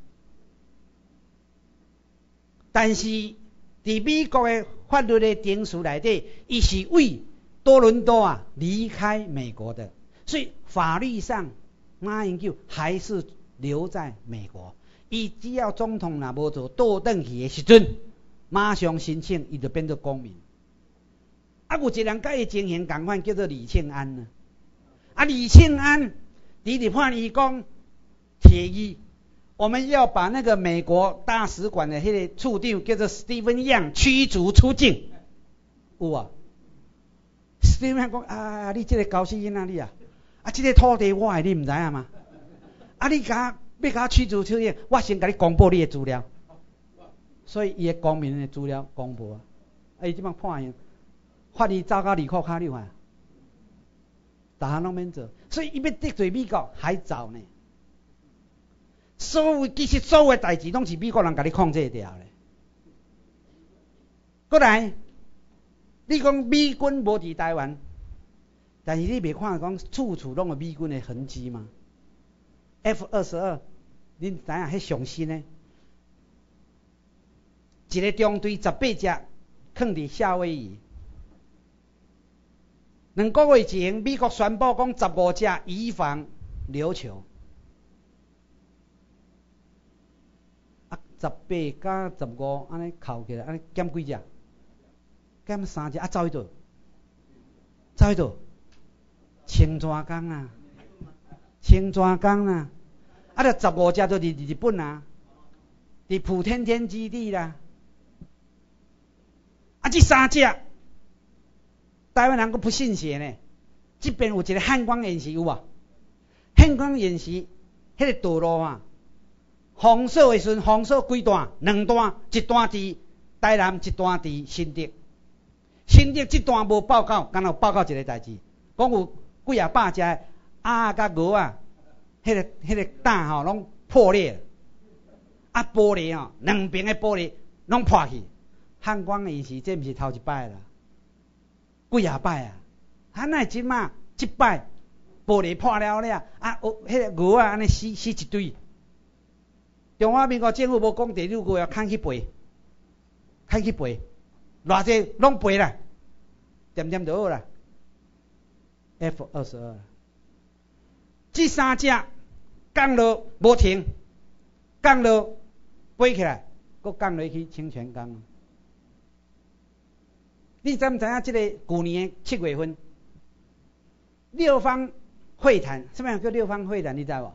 但是伫美国的法律的定数内底，伊是为多伦多啊离开美国的，所以法律上马英九还是留在美国。伊只要总统若无做倒转去的时阵，马上申请，伊就变做公民。啊，有一人甲伊情形共款，叫做李庆安呢。啊，李庆安，伫伫判伊讲，铁一，我们要把那个美国大使馆的迄个处长叫做 Stephen Young 驱逐出境。有啊，Stephen Yang 讲啊，你这个高薪哪里啊？啊，这个土地我的，你唔知影吗？啊，你甲要甲驱逐出境，我先甲你公布你的资料。所以伊的公民的资料公布啊，啊，伊即摆判刑。法律走到二库卡六啊，大项拢免做，所以伊要得罪美国还早呢。所有其实所有代志拢是美国人甲你控制掉的。过来，你讲美军无伫台湾，但是你袂看讲处处拢有美军的痕迹吗？F 二十二，恁知影迄上新呢？一个中队十八只，放伫夏威夷。两个月前，美国宣布讲十五只以防琉球，啊，十八加十五安尼扣起来，安尼减几只？减三只，啊，走去倒？走去倒？清泉港啊，清泉港啊，啊，着十五只都伫日本啊，伫普天天基地啦，啊，这三只。台湾人阁不信邪呢？即边有一个汉光演习有无？汉光演习，迄个道路啊，封锁的时阵封锁几段？两段，一段伫台南，一段伫新竹。新竹即段无报告，敢若报告一个代志，讲有几啊百只鸭甲鹅啊，迄个迄个胆吼拢破裂，啊玻璃吼两边的玻璃拢破去。汉光演习，这毋是头一摆啦。几啊摆啊！啊，那即马即摆玻璃破了了，啊，哦，迄个牛啊，安尼死死一堆。中华民国政府无讲第六句要砍去赔，砍去赔，偌济拢赔啦，点点就好啦。F 二十二，这三只降落无停，降落飞起来，搁降落去清泉港。你知唔知影？即个旧年七月份，六方会谈，什么叫六方会谈？你知无？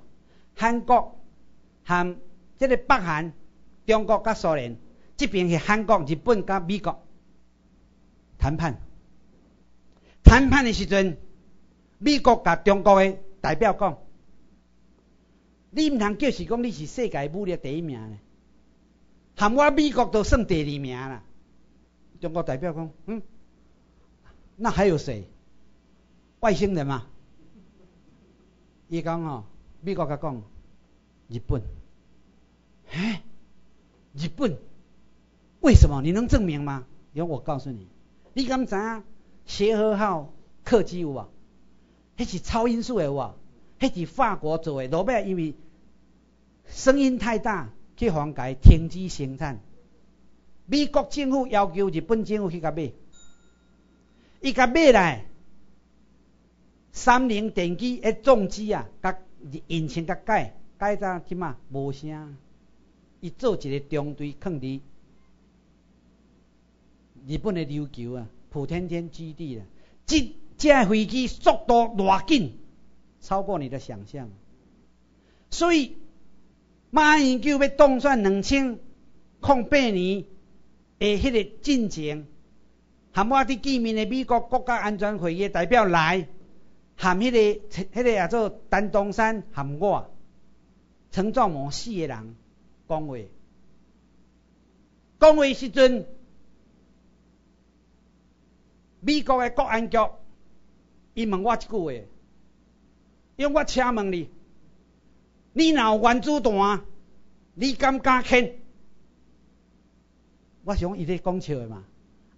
韩国和即个北韩、中国甲苏联，这边是韩国、日本甲美国谈判。谈判的时阵，美国甲中国的代表讲：，你唔通叫是讲你是世界武力第一名咧，含我美国都算第二名啦。中国代表讲，嗯，那还有谁？外星人嘛？伊讲哦，美国甲讲，日本，哎，日本，为什么？你能证明吗？因为我告诉你，你敢知影协和号客机有无？迄是超音速的哇？迄是法国做的，落尾因为声音太大，去防改停止生产。美国政府要求日本政府去甲买，伊甲买来，三菱电机的重机啊，甲引擎甲改，改到即嘛无声，伊做一个中队放伫日本的琉球啊，普天间基地啊，即架飞机速度偌紧，超过你的想象，所以马英九要当选两千零八年。诶，迄个进程，含我伫见面的美国国家安全会议代表来，含迄个、迄个叫做陈东山含我，陈壮模四个人讲话，讲话时阵，美国的国安局，伊问我一句话，因为我请问你，你若有原子弹，你敢敢捡？我想伊咧讲笑的嘛，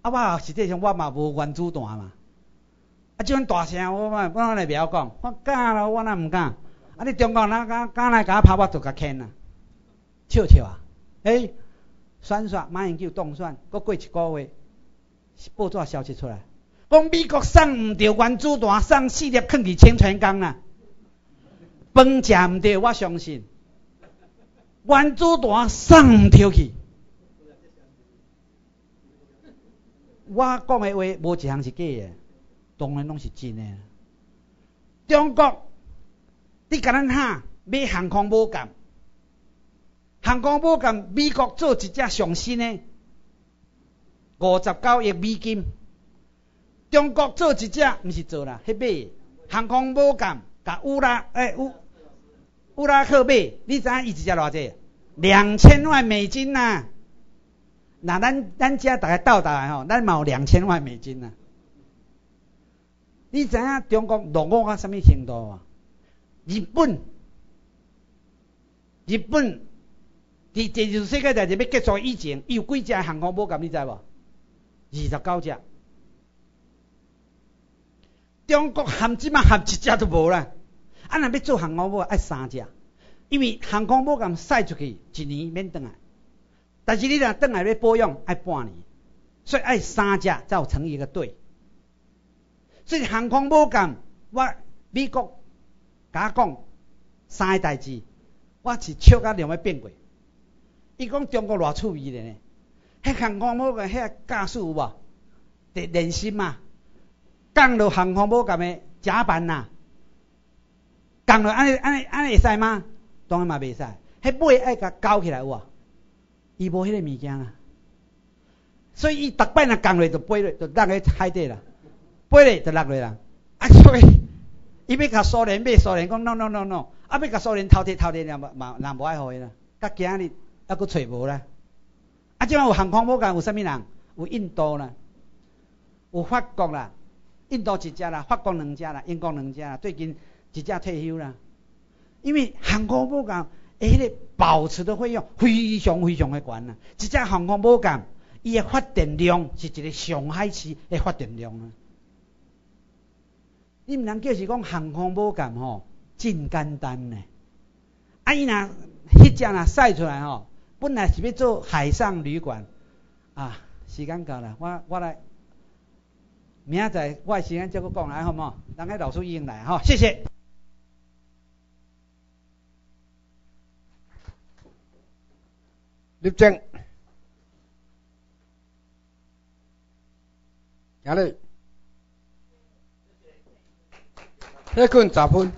啊我实际上我嘛无原子弹嘛，啊即款大声我嘛我来袂晓讲，我敢咯，我哪毋敢？啊你中国人敢敢来甲我拍，我就甲捡啊，笑笑啊，诶，选选马英九当选，搁过一个月，报纸消息出来，讲美国送毋着原子弹，送四粒放去清泉江啦，饭食毋着，我相信，原子弹送毋着去。我讲的话无一项是假的，当然拢是真的。中国，你甲咱哈买航空母舰，航空母舰美国做一只上新的五十九亿美金，中国做一只毋是做啦，迄买航空母舰，甲乌拉诶乌乌拉克买，你知影伊一只偌济？两千万美金呐！那咱咱遮大概到达来吼，咱嘛有两千万美金呐。你知影中国落伍到什么程度啊？日本，日本伫第二次世界大战要结束以前，伊有几只航空母舰，你知无？二十九只。中国含即嘛含一只都无啦。啊，若要做航空母爱三只，因为航空母舰驶出去一年免转来。但是你若倒来要保养，爱半年，所以爱三只才有成一个队。所以航空母舰，我美国甲我讲三个代志，我是笑甲两要变过。伊讲中国偌趣味咧，迄航空母舰迄驾驶有无？得人心嘛，降落航空母舰的甲板呐，降落安尼安尼安尼会使吗？当然嘛袂使，迄尾爱甲勾起来有无？伊无迄个物件啦，所以伊逐摆若降落就飞落，就落去海底啦，飞咧就落落啦。啊，所以 <laughs> 伊要甲苏联买苏联讲 no no no no，啊要甲苏联偷摕偷摕人嘛嘛人无爱互伊啦。甲今日还佫找无啦。啊，即摆有航空母舰有啥物人？有印度啦，有法国啦，印度一只啦，法国两只啦，英国两只啦，最近一只退休啦。因为航空母舰。诶，迄个保持的费用非常非常的悬啊！一只航空母舰，伊的发电量是一个上海市的发电量啊！你毋通叫是讲航空母舰吼，真简单呢。啊，伊若迄只若晒出来吼，本来是要做海上旅馆啊。时间到啦，我我来明仔载我时间再佫讲来好唔好？等下老师已经来哈，谢谢。立正，行嘞，一棍十分。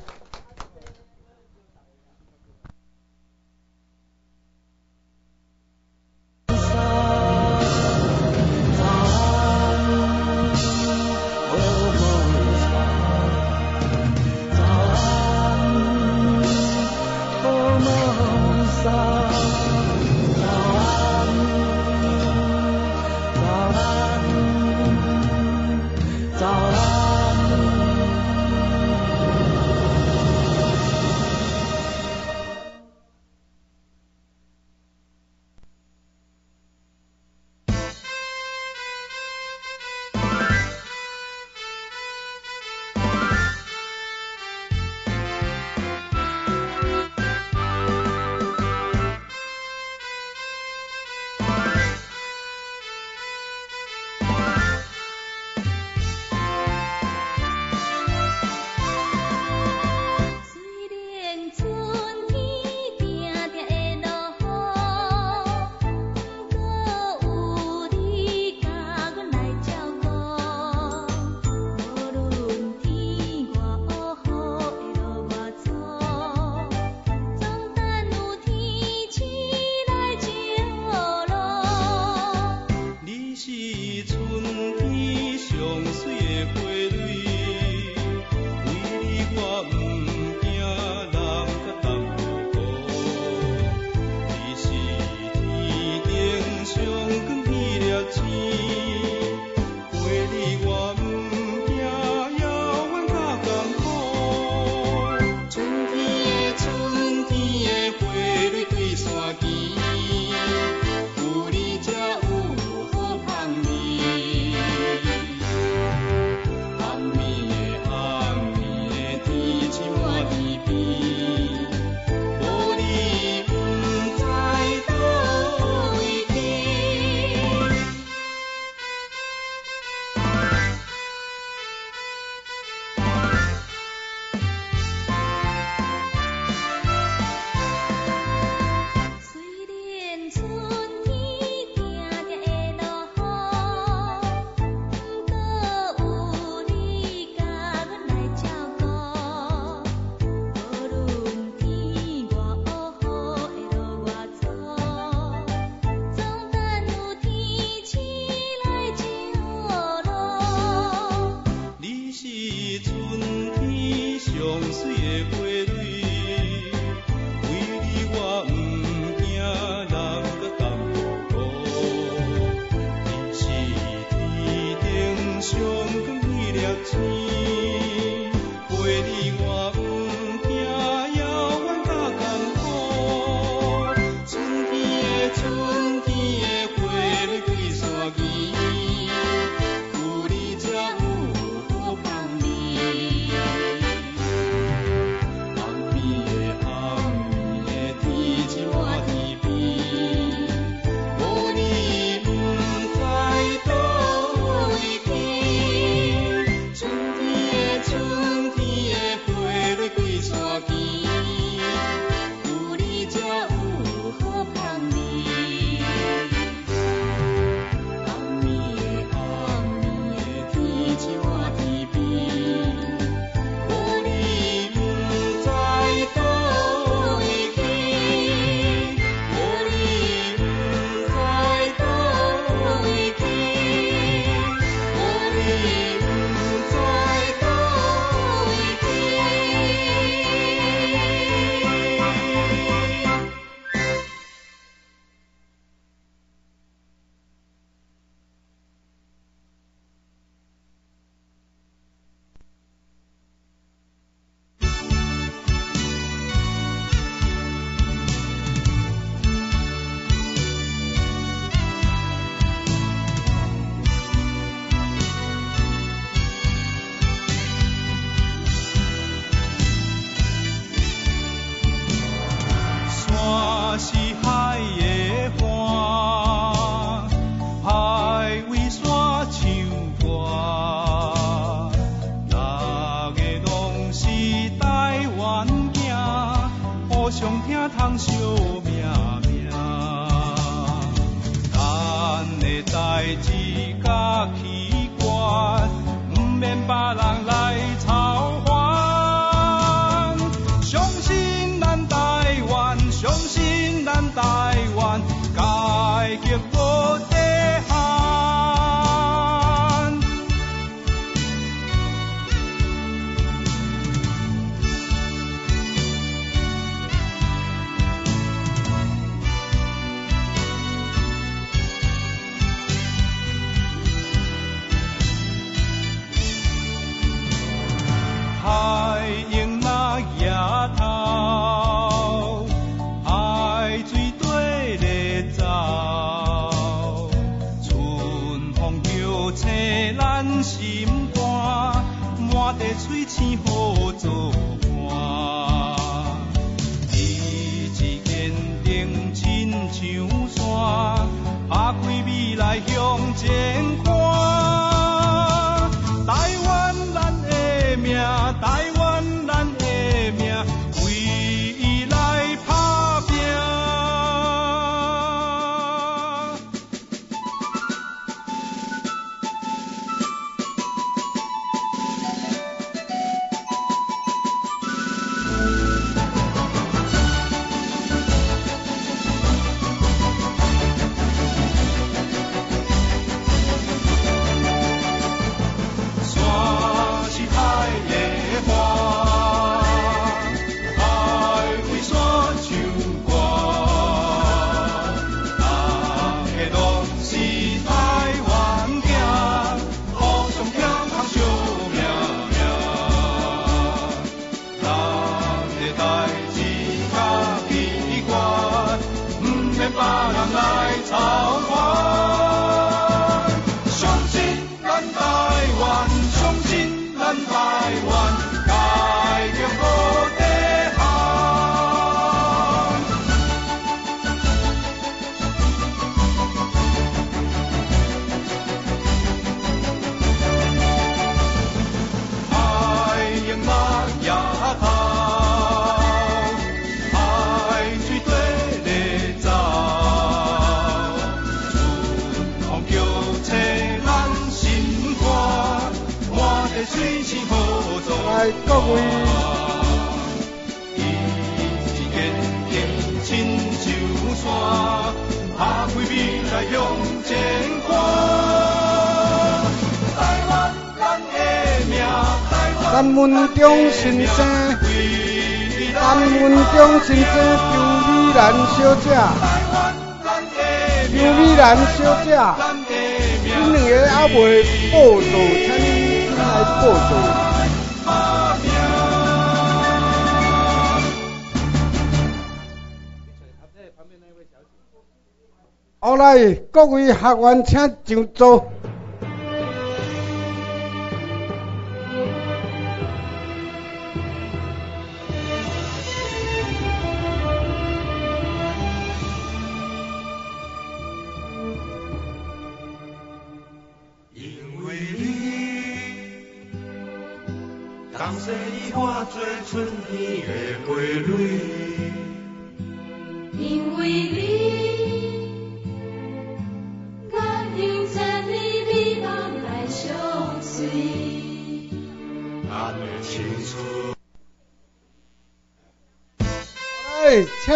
学员请上座。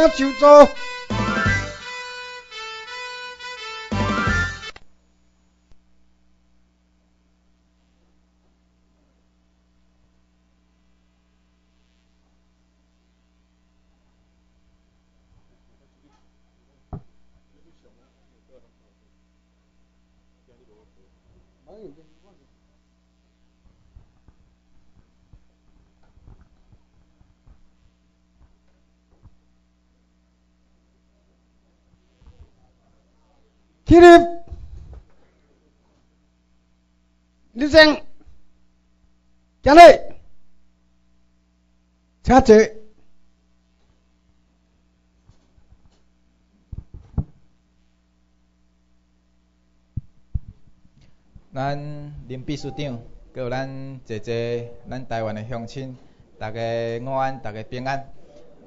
来，请就坐。起立，正，站立，请坐。咱林秘书长，佮有咱姐姐，咱台湾的乡亲，大家午安，大家平安。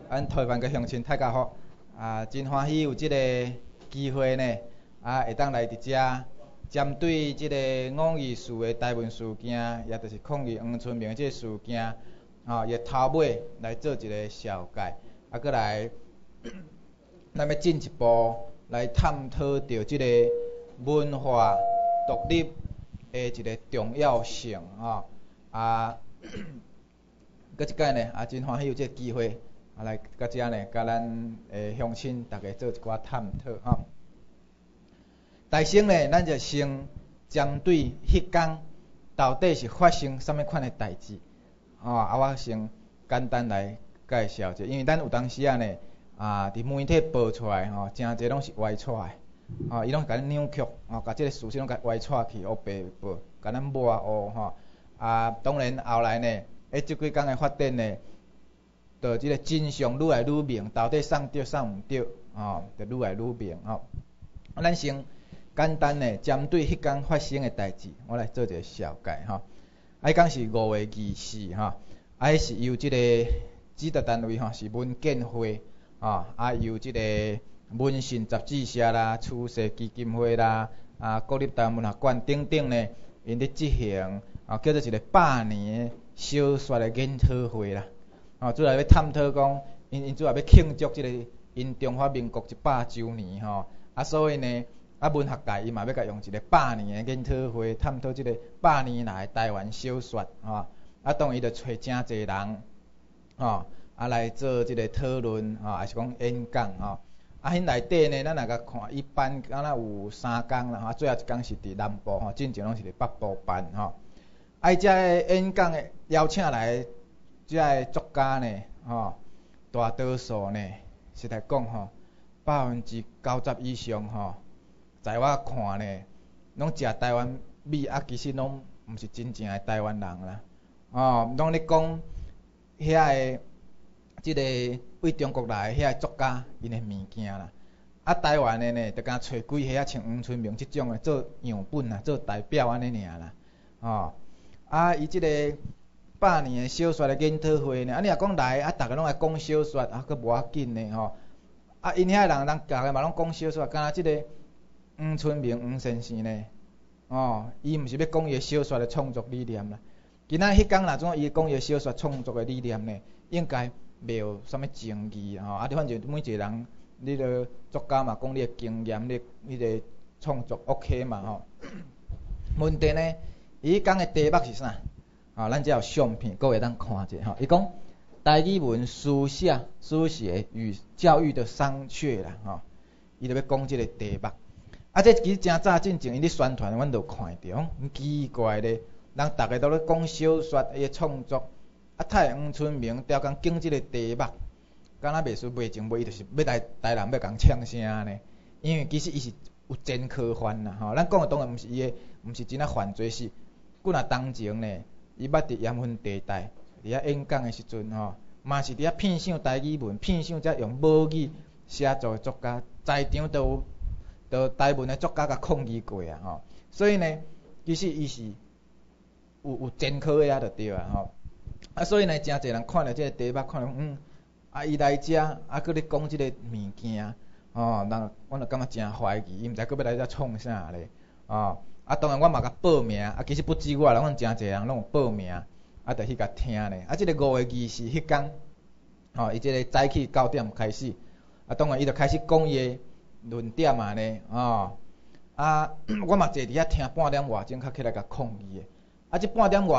咱台湾嘅乡亲大家好，啊，真欢喜有即个机会呢。啊，会当来伫遮，针对即个五义事的台湾事件，也著是抗议黄春明即个事件，吼，也头尾来做一个小解，啊，搁来，<clears throat> 咱要进一步来探讨着即个文化独立的一个重要性，吼，啊，搁一摆呢，啊，真欢喜有即个机会，啊，来到遮呢，甲咱诶乡亲大家做一寡探讨，吼。大生呢，咱就先针对迄天到底是发生什么款的代志，吼，啊，我先简单来介绍者，因为咱有当时啊呢，啊，伫媒体报出来吼，真侪拢是歪错的，吼，伊拢甲咱扭曲，吼，甲即个事实拢甲歪出去，黑白报，甲咱抹黑吼，啊，当然后来呢，诶，即几工的发展呢，着即个真相愈来愈明，到底送对送毋对，吼，着愈来愈明，吼，咱先。简单诶针对迄天发生诶代志，我来做一个小解吼。啊，讲是五月二四吼，啊，是由即个指导单位吼，是文建会吼，啊，由即个文信杂志社啦、出世基金会啦、啊，国立台湾文学馆等等咧，因咧执行啊，叫做一个百年诶小说诶研讨会啦。啊，主要要探讨讲，因因主要要庆祝即个因中华民国一百周年吼，啊，所以呢。啊，文学界伊嘛要甲用一个百年的研讨会，探讨即个百年来台湾小说，吼，啊，当伊着找真侪人，吼，啊来做即个讨论，吼，还是讲演讲，吼，啊，迄内底呢，咱若甲看，一般敢若有三工啦，吼，最后一工是伫南部，吼，进前拢是伫北部办，吼，啊，伊遮个演讲的邀请来，遮个作家呢，吼，大多数呢，实在讲吼，百分之九十以上，吼。在我看呢，拢食台湾米啊，其实拢毋是真正诶台湾人啦。哦，拢咧讲遐个即个为中国来遐个作家因诶物件啦。啊，台湾诶呢，着敢找几下啊，像黄春明即种诶做样本啊，做代表安尼尔啦。哦，啊，伊即个百年诶小说诶研讨会呢，啊，你若讲来啊，逐个拢来讲小说啊，佫无要紧呢吼。啊，因遐人人逐个嘛拢讲小说，敢若即个。黄春明黄先生呢？哦，伊毋是要讲伊小说的创作理念啦。今仔迄工若种伊讲伊小说创作的理念呢，应该袂有啥物争议吼。啊，你反正每一个人，你个作家嘛，讲你的经验，你你个创作 OK 嘛吼。<coughs> 问题呢，伊讲的题目是啥？啊，咱只有相片，各位当看者吼。伊讲大语文书写书写与教育的商榷啦吼。伊就要讲即个题目。啊，这其实真早进前，因咧宣传，阮都看着，奇怪咧。人逐个都咧讲小说，伊诶创作，啊，太黄春明调讲经即个题目，敢若袂输卖情卖伊就是要来台南要共呛声呢？因为其实伊是有真科幻啦吼，咱讲的当然毋是伊的，毋是真啊犯罪是，几若当前呢，伊捌伫盐分地带，伫遐演讲的时阵吼，嘛是伫遐骗上台语文，骗上则用母语写作作家，在场都有，都台文的作家甲抗议过啊吼，所以呢，其实伊是有有前科的啊，就对啊吼，啊所以呢，诚侪人看着即个题目，看着嗯，啊伊来遮，啊搁咧讲即个物件。哦，人我着感觉诚怀疑，伊毋知佫要来遮创啥咧？哦，啊当然我嘛甲报名，啊其实不止我啦，阮诚侪人拢有报名，啊着去甲听咧。啊，即个五月二是迄天，哦，伊即个早起九点开始，啊当然伊着开始讲伊的论点啊咧，哦，啊 <coughs> 我嘛坐伫遐听半点外钟，较起来甲抗议的，啊即半点外。